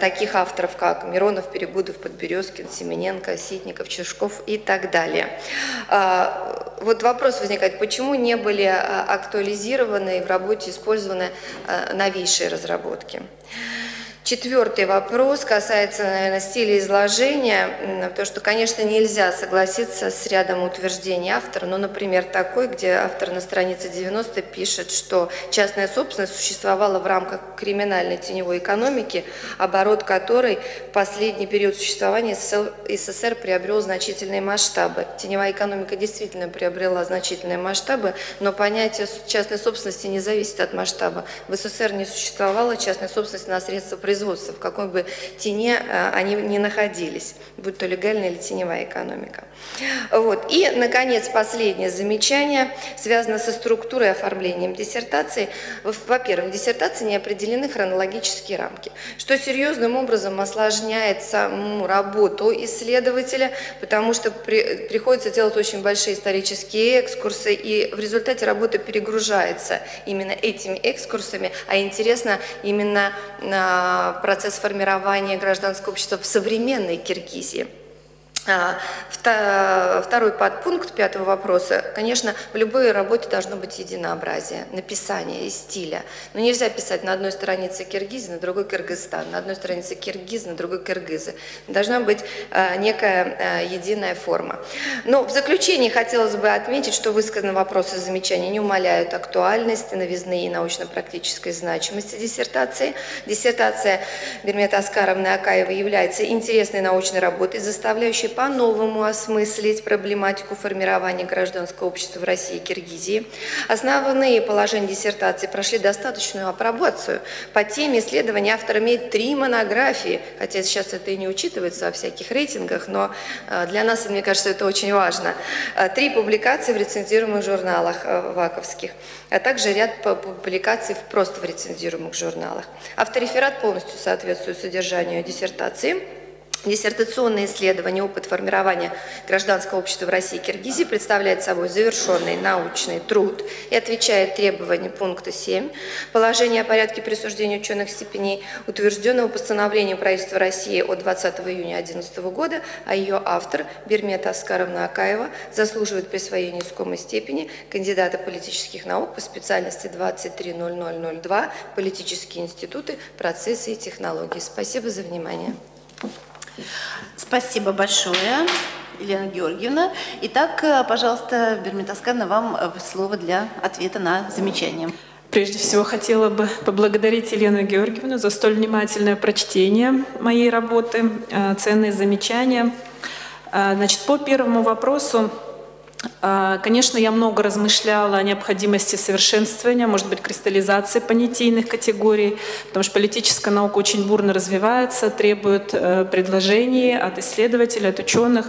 таких авторов, как Миронов, Перегудов, Подберезкин, Семененко, Ситников, Чешков и так далее. А, вот вопрос возникает, почему не были а, актуализированы и в работе использованы а, новейшие разработки? Четвертый вопрос касается, наверное, стиля изложения, потому что, конечно, нельзя согласиться с рядом утверждений автора, ну, например, такой, где автор на странице 90 пишет, что частная собственность существовала в рамках криминальной теневой экономики, оборот которой в последний период существования СССР приобрел значительные масштабы. Теневая экономика действительно приобрела значительные масштабы, но понятие частной собственности не зависит от масштаба. В СССР не существовало частной собственности на средства производства производства, в какой бы тени э, они ни находились, будь то легальная или теневая экономика. Вот. И, наконец, последнее замечание связано со структурой и оформлением диссертации. Во-первых, в диссертации не определены хронологические рамки, что серьезным образом осложняет саму работу исследователя, потому что при, приходится делать очень большие исторические экскурсы, и в результате работа перегружается именно этими экскурсами, а интересно именно процесс формирования гражданского общества в современной Киргизии. А, второй подпункт пятого вопроса. Конечно, в любой работе должно быть единообразие, написание и стиля. Но нельзя писать на одной странице киргиз, на другой Кыргызстан, на одной странице киргиз, на другой киргизы. Должна быть а, некая а, единая форма. Но в заключение хотелось бы отметить, что высказанные вопросы и замечания не умаляют актуальности, новизны и научно-практической значимости диссертации. Диссертация Бермета Аскаровны Акаевой является интересной научной работой, заставляющей по-новому осмыслить проблематику формирования гражданского общества в России и Киргизии. Основные положения диссертации прошли достаточную апробацию. По теме исследования автор имеет три монографии, хотя сейчас это и не учитывается во всяких рейтингах, но э, для нас, мне кажется, это очень важно. Э, три публикации в рецензируемых журналах э, ваковских, а также ряд публикаций просто в рецензируемых журналах. Автореферат полностью соответствует содержанию диссертации. Диссертационное исследование «Опыт формирования гражданского общества в России и Киргизии» представляет собой завершенный научный труд и отвечает требованиям пункта 7 положения о порядке присуждения ученых степеней, утвержденного постановлением правительства России от 20 июня 2011 года, а ее автор Бермета Аскаровна Акаева заслуживает присвоения искомой степени кандидата политических наук по специальности 230002 «Политические институты, процессы и технологии». Спасибо за внимание.
Спасибо большое, Елена Георгиевна. Итак, э, пожалуйста, Бермитаскана, вам э, слово для ответа на замечания.
Прежде всего хотела бы поблагодарить Елену Георгиевну за столь внимательное прочтение моей работы, э, ценные замечания. Значит, по первому вопросу конечно, я много размышляла о необходимости совершенствования, может быть, кристаллизации понятийных категорий, потому что политическая наука очень бурно развивается, требует э, предложений от исследователей, от ученых.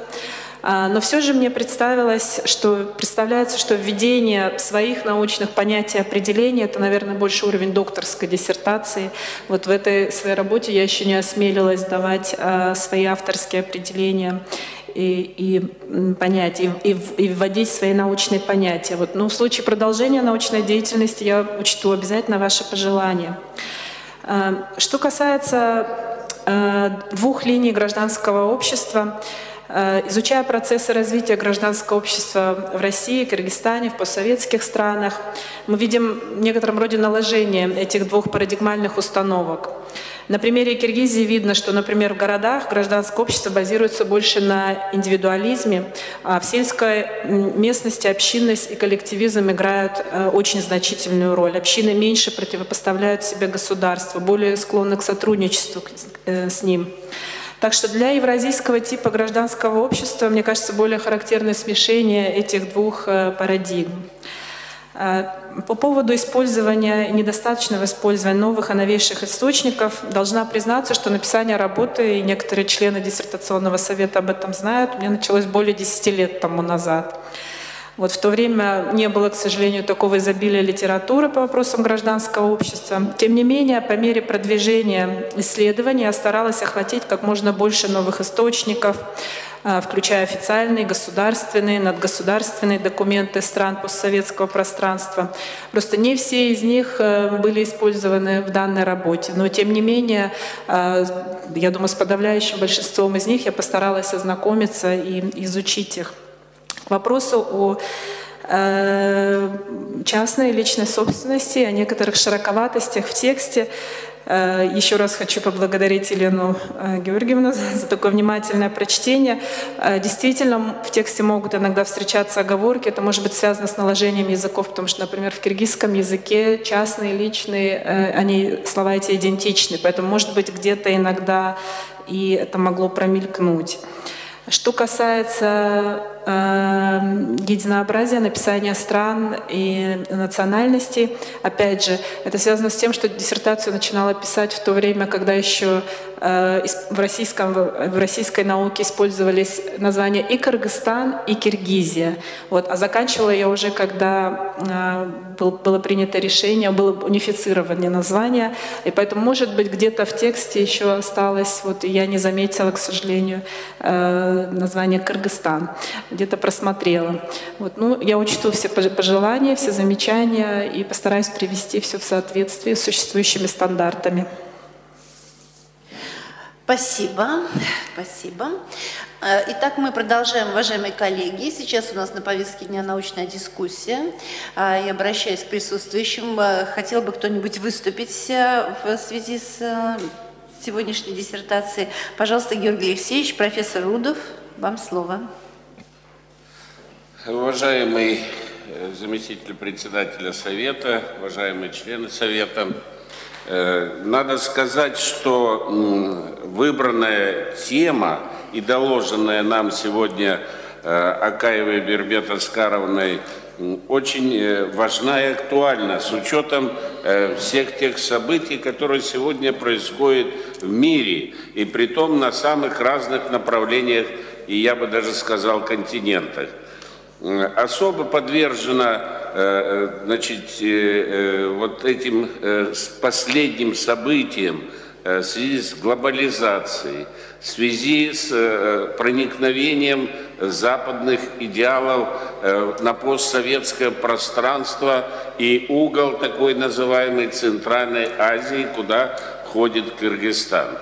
А, но все же мне представилось, что представляется, что введение своих научных понятий определения это, наверное, больше уровень докторской диссертации. Вот в этой своей работе я еще не осмелилась давать а, свои авторские определения и, и понять, и, и, вводить свои научные понятия. Вот, но в случае продолжения научной деятельности я учту обязательно ваши пожелания. А, что касается а, двух линий гражданского общества, а, изучая процессы развития гражданского общества в России, Кыргызстане, в постсоветских странах, мы видим в некотором роде наложение этих двух парадигмальных установок – на примере Киргизии видно, что, например, в городах гражданское общество базируется больше на индивидуализме, а в сельской местности общинность и коллективизм играют э, очень значительную роль. Общины меньше противопоставляют себе государству, более склонны к сотрудничеству э, с ним. Так что для евразийского типа гражданского общества, мне кажется, более характерно смешение этих двух э, парадигм. По поводу использования, недостаточного использования новых и новейших источников, должна признаться, что написание работы, и некоторые члены диссертационного совета об этом знают, у меня началось более 10 лет тому назад. Вот в то время не было, к сожалению, такого изобилия литературы по вопросам гражданского общества. Тем не менее, по мере продвижения исследований я старалась охватить как можно больше новых источников, а, включая официальные, государственные, надгосударственные документы стран постсоветского пространства. Просто не все из них э, были использованы в данной работе. Но, тем не менее, э, я думаю, с подавляющим большинством из них я постаралась ознакомиться и изучить их. К вопросу о э, частной личной собственности, о некоторых широковатостях в тексте. Э, еще раз хочу поблагодарить Елену э, Георгиевну за такое внимательное прочтение. Действительно, в тексте могут иногда встречаться оговорки. Это может быть связано с наложением языков, потому что, например, в киргизском языке частные, личные, они, слова эти идентичны. Поэтому, может быть, где-то иногда и это могло промелькнуть. Что касается единообразия, написания стран и национальностей, опять же, это связано с тем, что диссертацию начинала писать в то время, когда еще Э, в, российском, в российской науке использовались названия и Кыргызстан, и Киргизия. Вот. А заканчивала я уже, когда э, был, было принято решение, было унифицирование названия. И поэтому, может быть, где-то в тексте еще осталось, вот я не заметила, к сожалению, э, название Кыргызстан. Где-то просмотрела. Вот. Ну, я учту все пожелания, все замечания и постараюсь привести все в соответствии с существующими стандартами.
Спасибо, спасибо. Э, итак, мы продолжаем, уважаемые коллеги. Сейчас у нас на повестке дня научная дискуссия. Э, я обращаюсь к присутствующим. Э, хотел бы кто-нибудь выступить в связи с сегодняшней диссертацией. Пожалуйста, Георгий Алексеевич, профессор Рудов, вам слово.
Уважаемый заместитель председателя Совета, уважаемые члены Совета, Э, надо сказать, что выбранная тема и доложенная нам сегодня э, Акаевой Бербет Аскаровной очень э, важна и актуальна с учетом всех тех событий, которые сегодня происходят в мире, и при том на самых разных направлениях, и я бы даже сказал, континентах. Особо подвержена Э, значит, э, э, вот этим последним событием в связи с глобализацией, в связи с проникновением западных идеалов на постсоветское пространство и угол такой называемой Центральной Азии, куда входит Кыргызстан.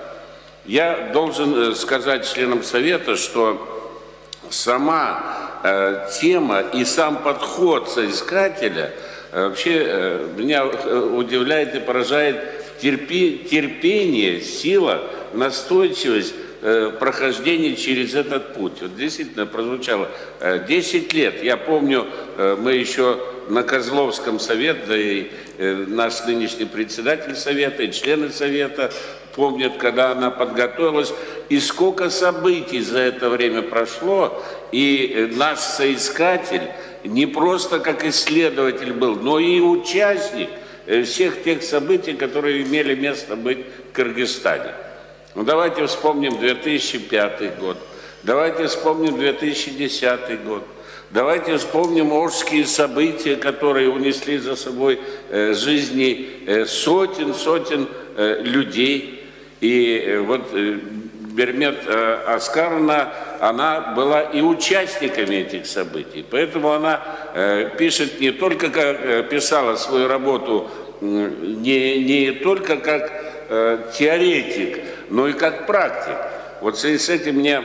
Я должен сказать членам Совета, что сама Э, тема и сам подход соискателя э, вообще э, меня удивляет и поражает терпи, терпение, сила, настойчивость прохождения через этот путь. Вот действительно прозвучало 10 лет. Я помню, мы еще на Козловском совете, да и наш нынешний председатель совета, и члены совета помнят, когда она подготовилась, и сколько событий за это время прошло, и наш соискатель не просто как исследователь был, но и участник э, всех тех событий, которые имели место быть в Кыргызстане. Ну, давайте вспомним 2005 год, давайте вспомним 2010 год, давайте вспомним Ожские события, которые унесли за собой э, жизни э, сотен, сотен людей. И вот Бермет э, Аскаровна, она была и участниками этих событий. Поэтому она э, пишет не только как э, писала свою работу не, не только как теоретик, но и как практик. Вот в связи с этим мне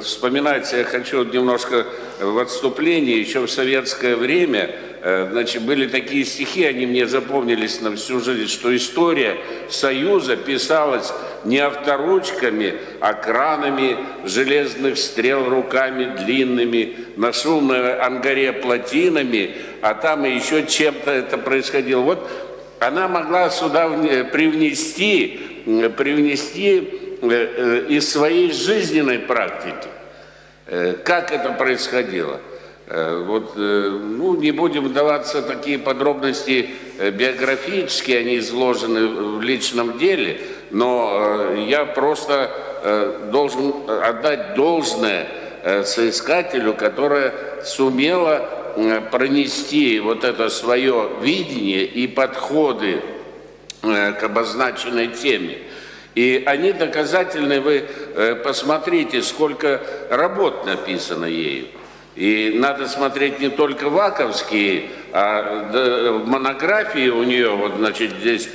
вспоминается, я хочу немножко в отступлении, еще в советское время – Э, значит, были такие стихи, они мне запомнились на всю жизнь, что история Союза писалась не авторучками, а кранами железных стрел руками длинными, на шумной ангаре плотинами, а там еще чем-то это происходило. Вот она могла сюда привнести, привнести э, из своей жизненной практики, э, как это происходило – Вот, ну, не будем вдаваться такие подробности биографические, они изложены в личном деле, но я просто должен отдать должное соискателю, которая сумела пронести вот это свое видение и подходы к обозначенной теме. И они доказательны, вы посмотрите, сколько работ написано ею. И надо смотреть не только ваковские, а монографии у нее, вот, значит, здесь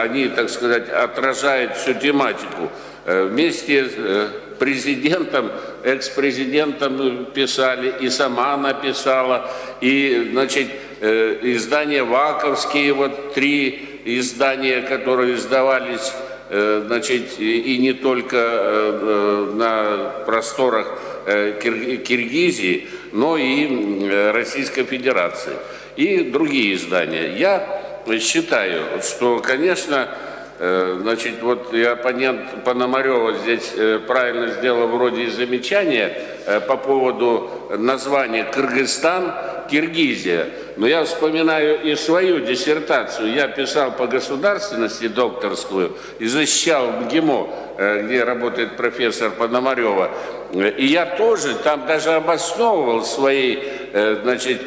они, так сказать, отражают всю тематику. Вместе с президентом, экс-президентом писали, и сама написала, и, значит, издания ваковские, вот три издания, которые издавались, значит, и не только на просторах Киргизии, но и Российской Федерации и другие издания. Я считаю, что, конечно, значит, вот и оппонент Пономарева здесь правильно сделал вроде замечания по поводу названия Кыргызстан, Киргизия. Но я вспоминаю и свою диссертацию. Я писал по государственности докторскую и защищал МГИМО, где работает профессор Пономарева. И я тоже там даже обосновывал свои, значит,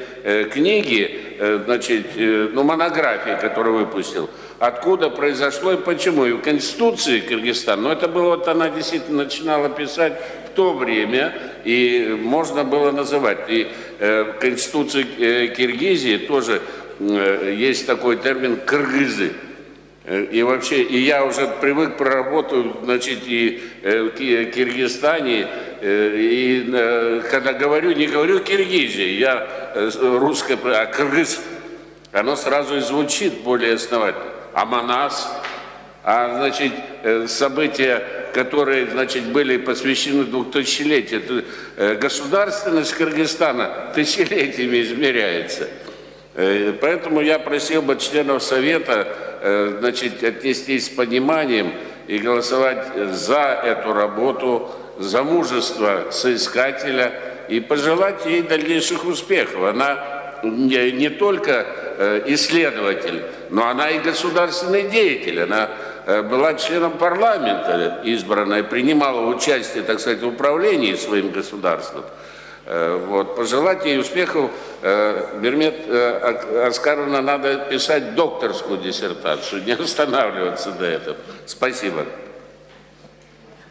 книги, значит, ну, монографии, которые выпустил, откуда произошло и почему. И в Конституции Кыргызстана, но это было, вот она действительно начинала писать в то время, и можно было называть. И в Конституции Киргизии тоже есть такой термин «кыргызы». И вообще, и я уже привык проработать, значит, и в Киргизстане, и когда говорю, не говорю Киргизия, я русское, а кыргыз, оно сразу и звучит более основательно. А Манас, а, значит, события, которые, значит, были посвящены двухтысячелетию, государственность Кыргызстана тысячелетиями измеряется. Поэтому я просил бы членов Совета значит, отнестись с пониманием и голосовать за эту работу, за мужество соискателя и пожелать ей дальнейших успехов. Она не, не только исследователь, но она и государственный деятель. Она была членом парламента избранная, принимала участие, так сказать, в управлении своим государством. Вот. Пожелать ей успехов. Бермет Аскаровна, надо писать докторскую диссертацию, не останавливаться до этого. Спасибо.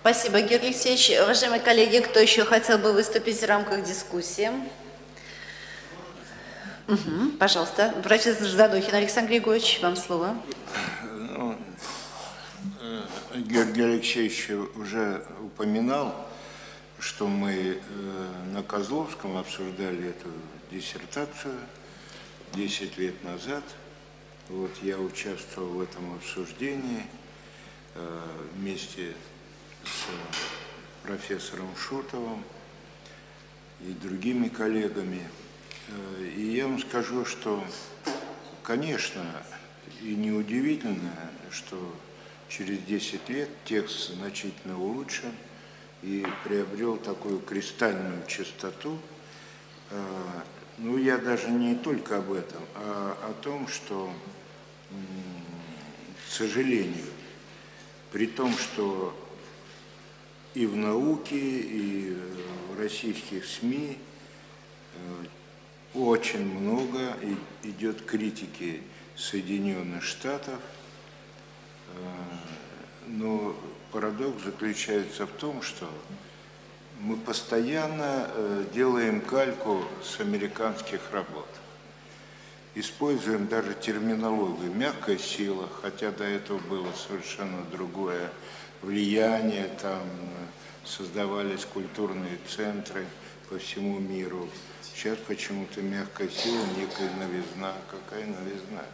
Спасибо, Георгий Алексеевич. Уважаемые коллеги, кто еще хотел бы выступить в рамках дискуссии? Угу, пожалуйста. Врач Задохин Александр Григорьевич, вам слово. Ну,
Георгий Алексеевич уже упоминал, что мы э, на Козловском обсуждали эту диссертацию 10 лет назад. Вот я участвовал в этом обсуждении э, вместе с профессором Шутовым и другими коллегами. Э, и я вам скажу, что, конечно, и неудивительно, что через 10 лет текст значительно улучшен – и приобрел такую кристальную чистоту. А, ну, я даже не только об этом, а о том, что, к сожалению, при том, что и в науке, и в российских СМИ э, очень много идет критики Соединенных Штатов, э, но парадокс заключается в том, что мы постоянно э, делаем кальку с американских работ. Используем даже терминологию «мягкая сила», хотя до этого было совершенно другое влияние, там создавались культурные центры по всему миру. Сейчас почему-то мягкая сила, некая новизна. Какая новизна?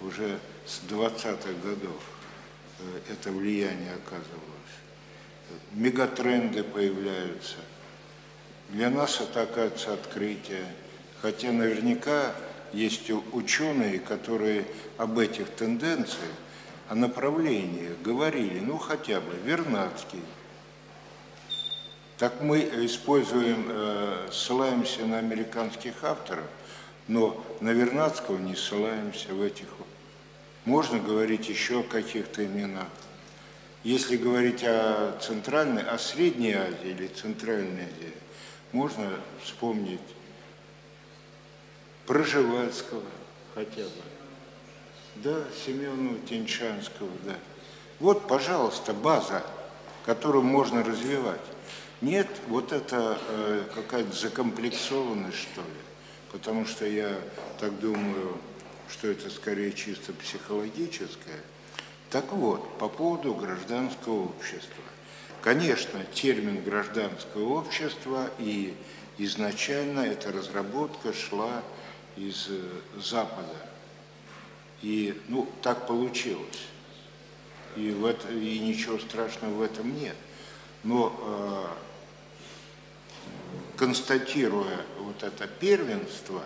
Уже с 20-х годов Э, это влияние оказывалось. Мегатренды появляются. Для нас это, оказывается, открытие. Хотя наверняка есть ученые, которые об этих тенденциях, о направлениях говорили, ну хотя бы Вернадский, Так мы используем, э, ссылаемся на американских авторов, но на Вернадского не ссылаемся в этих. Можно говорить еще о каких-то именах. Если говорить о Центральной, о Средней Азии или Центральной Азии, можно вспомнить Проживальского хотя бы, да, Семену Теньшанского, да. Вот, пожалуйста, база, которую можно развивать. Нет, вот это э, какая-то закомплексованность, что ли. Потому что я так думаю, что это скорее чисто психологическое. Так вот, по поводу гражданского общества. Конечно, термин гражданское общество и изначально эта разработка шла из э, Запада. И, ну, так получилось. И, в это, и ничего страшного в этом нет. Но э, констатируя вот это первенство,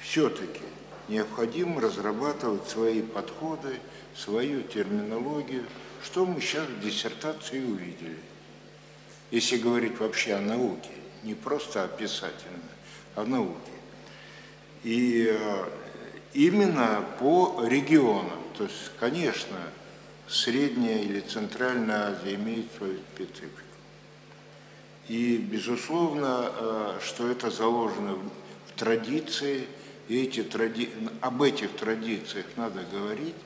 все-таки необходимо разрабатывать свои подходы, свою терминологию, что мы сейчас в диссертации увидели. Если говорить вообще о науке, не просто о писательной, а о науке. И э, именно по регионам, то есть, конечно, Средняя или Центральная Азия имеет свою специфику. И, безусловно, э, что это заложено в традиции, и эти тради... об этих традициях надо говорить,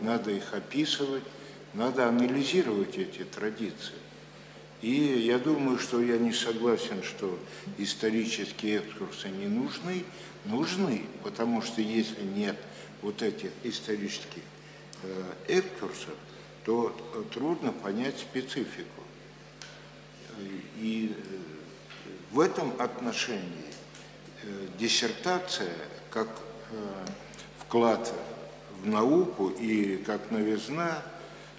надо их описывать, надо анализировать эти традиции. И я думаю, что я не согласен, что исторические экскурсы не нужны. Нужны, потому что если нет вот этих исторических э, экскурсов, то трудно понять специфику. И э, в этом отношении э, диссертация как э, вклад в науку и как новизна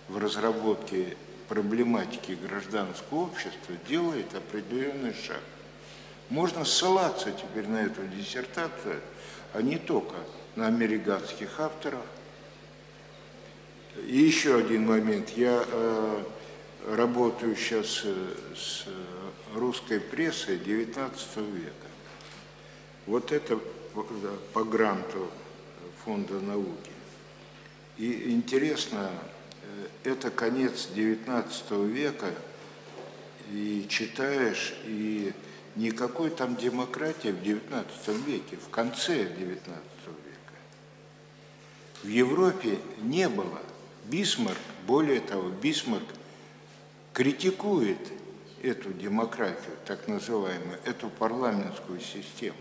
в разработке проблематики гражданского общества делает определенный шаг. Можно ссылаться теперь на эту диссертацию, а не только на американских авторов. И еще один момент. Я э, работаю сейчас э, с русской прессой XIX века. Вот это по гранту Фонда науки. И интересно, это конец XIX века, и читаешь, и никакой там демократии в XIX веке, в конце XIX века. В Европе не было. Бисмарк, более того, Бисмарк критикует эту демократию, так называемую, эту парламентскую систему.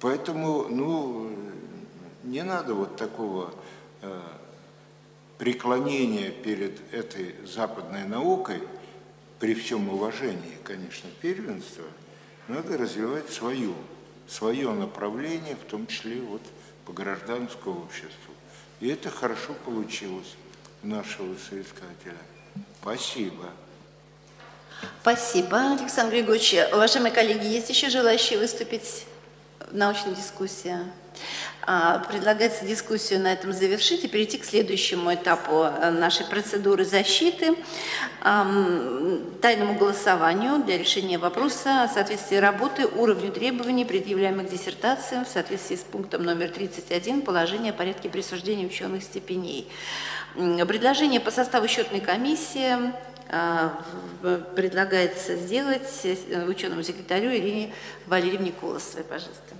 Поэтому, ну, не надо вот такого э, преклонения перед этой западной наукой, при всем уважении, конечно, первенства, надо развивать свою, свое направление, в том числе вот по гражданскому обществу. И это хорошо получилось у нашего соискателя. Спасибо.
Спасибо, Александр Григорьевич. Уважаемые коллеги, есть еще желающие выступить в научной дискуссии? А, предлагается дискуссию на этом завершить и перейти к следующему этапу э, нашей процедуры защиты, тайному голосованию для решения вопроса о соответствии работы уровню требований, предъявляемых диссертациям в соответствии с пунктом номер 31 положения о порядке присуждения ученых степеней. Предложение по составу счетной комиссии а, предлагается сделать э, ученому секретарю Ирине Валерьевне Колосовой. Пожалуйста.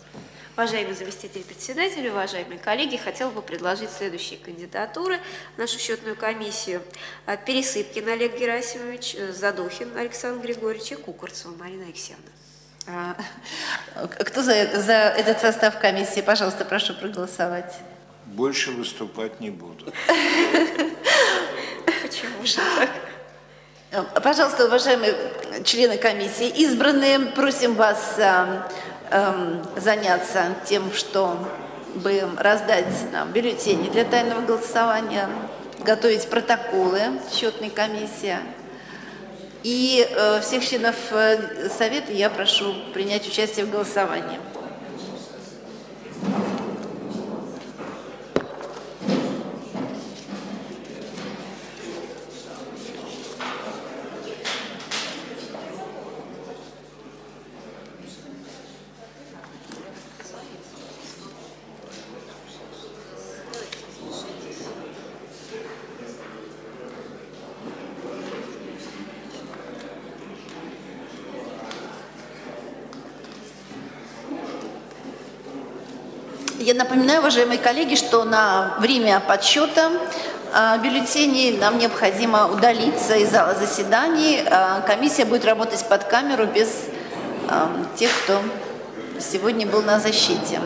Уважаемый заместитель председателя, уважаемые коллеги, хотел бы предложить следующие кандидатуры в нашу счетную комиссию. А, Пересыпкин Олег Герасимович, э, Задохин Александр Григорьевич и Кукурцева Марина Алексеевна.
А, кто за, за этот состав комиссии? Пожалуйста, прошу проголосовать.
Больше выступать не буду.
Почему же так?
Э, пожалуйста, уважаемые члены комиссии, избранные, просим вас э, э, заняться тем, чтобы раздать нам бюллетени для тайного голосования, готовить протоколы счетной комиссии. И э, всех членов э, Совета я прошу принять участие в голосовании. Я напоминаю, уважаемые коллеги, что на время подсчета а, бюллетеней нам необходимо удалиться из зала заседаний. А, комиссия будет работать под камеру без а, тех, кто сегодня был на защите.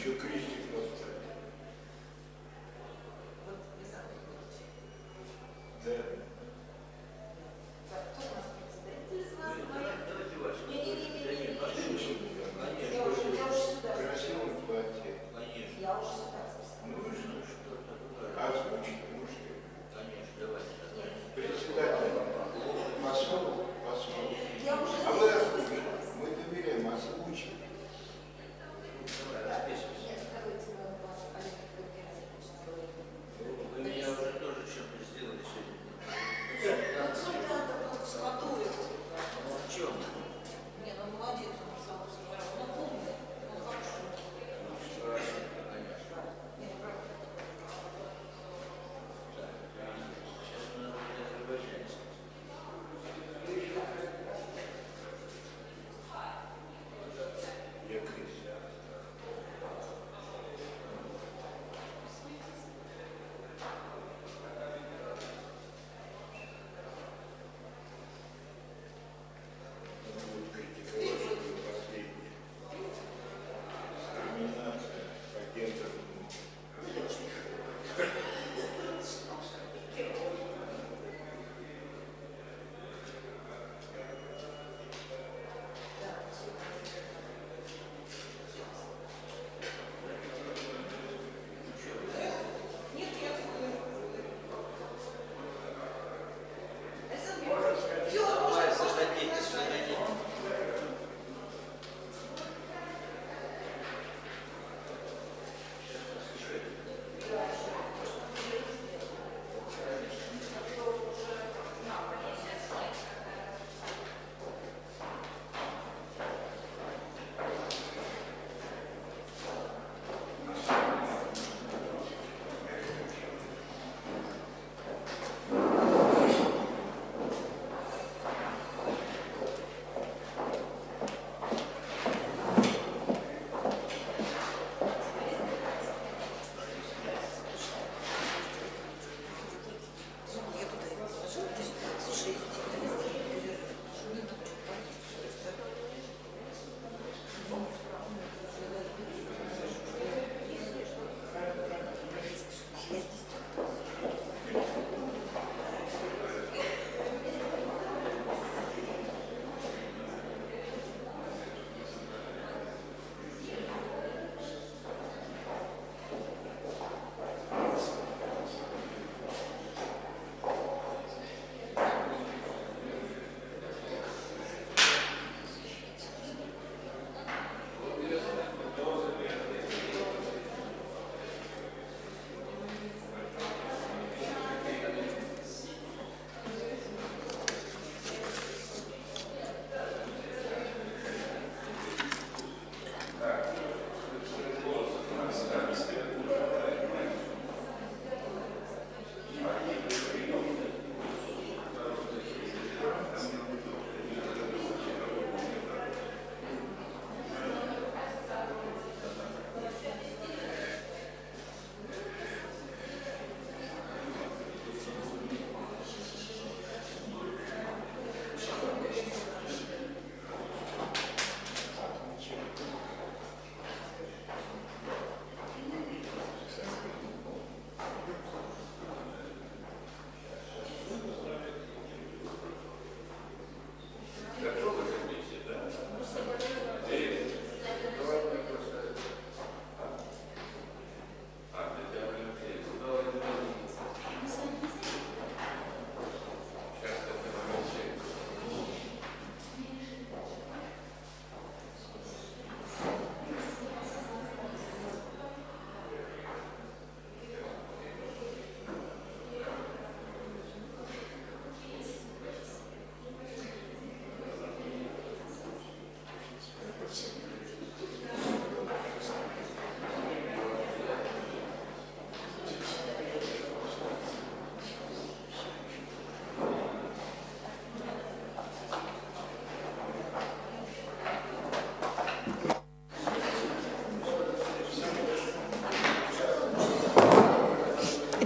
Shukriya.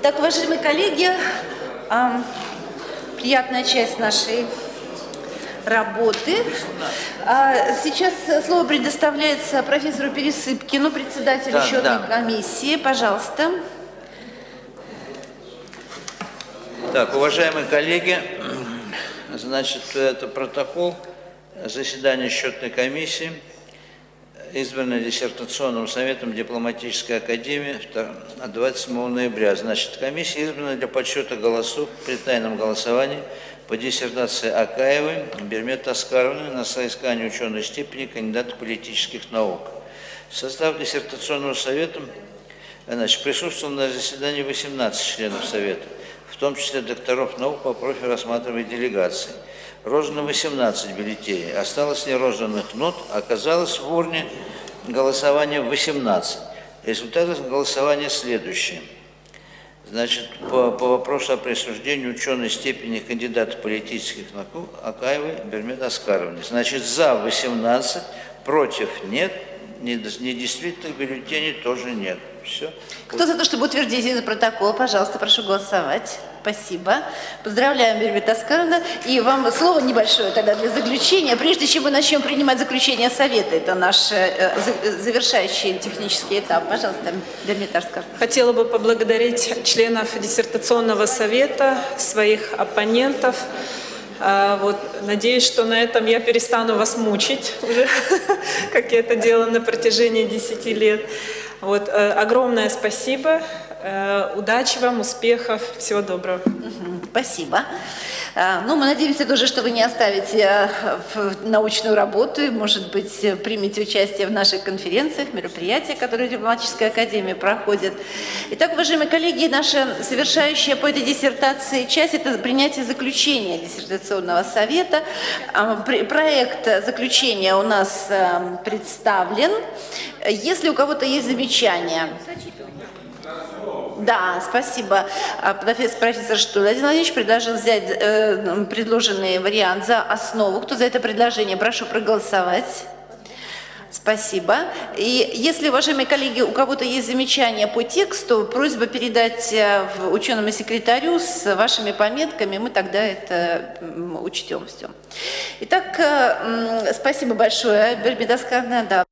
Итак, уважаемые коллеги, приятная часть нашей работы. А, сейчас слово предоставляется профессору Пересыпкину, председателю да, счетной да. комиссии. Пожалуйста.
Так, уважаемые коллеги, значит, это протокол заседания счетной комиссии, избранной диссертационным советом дипломатической академии от 27 ноября. Значит, комиссия избрана для подсчета голосов при тайном голосовании по диссертации Акаевой Бермет Аскаровны на соискание ученой степени кандидата политических наук. В состав диссертационного совета значит, присутствовал на заседании 18 членов совета, в том числе докторов наук по профилю рассматриваемой делегации. Роздано 18 бюллетеней, осталось нерозданных нот, оказалось в урне голосования 18. Результаты голосования следующие – Значит, по, по вопросу о присуждении ученой степени кандидата политических наук Акаевой Бермет Аскаровне. Значит, за 18, против нет, недействительных бюллетеней тоже нет. Все.
Кто за то, чтобы утвердить этот протокол, пожалуйста, прошу голосовать. Спасибо. Поздравляем, Бербит Аскаровна. И вам слово небольшое тогда для заключения. Прежде чем мы начнем принимать заключение Совета, это наш э, завершающий технический этап. Пожалуйста, Бербит Аскаровна.
Хотела бы поблагодарить членов диссертационного совета, своих оппонентов. А, вот, надеюсь, что на этом я перестану вас мучить уже, как я это делала на протяжении 10 лет. Вот, э, огромное спасибо. Э, удачи вам, успехов, всего доброго.
Спасибо. Э, ну, мы надеемся тоже, что вы не оставите научную работу и, может быть, примете участие в наших конференциях, мероприятиях, которые Дипломатическая академия проходит. Итак, уважаемые коллеги, наша завершающая по этой диссертации часть – это принятие заключения диссертационного совета. Проект заключения у нас представлен. Если у кого-то есть замечания, да, спасибо. А, профессор, профессор Штуль. Один Владимирович предложил взять э, предложенный вариант за основу. Кто за это предложение? Прошу проголосовать. Спасибо. И если, уважаемые коллеги, у кого-то есть замечания по тексту, просьба передать э, ученому секретарю с вашими пометками, мы тогда это учтем все. Итак, э, спасибо большое, Бербедаскарна. Да,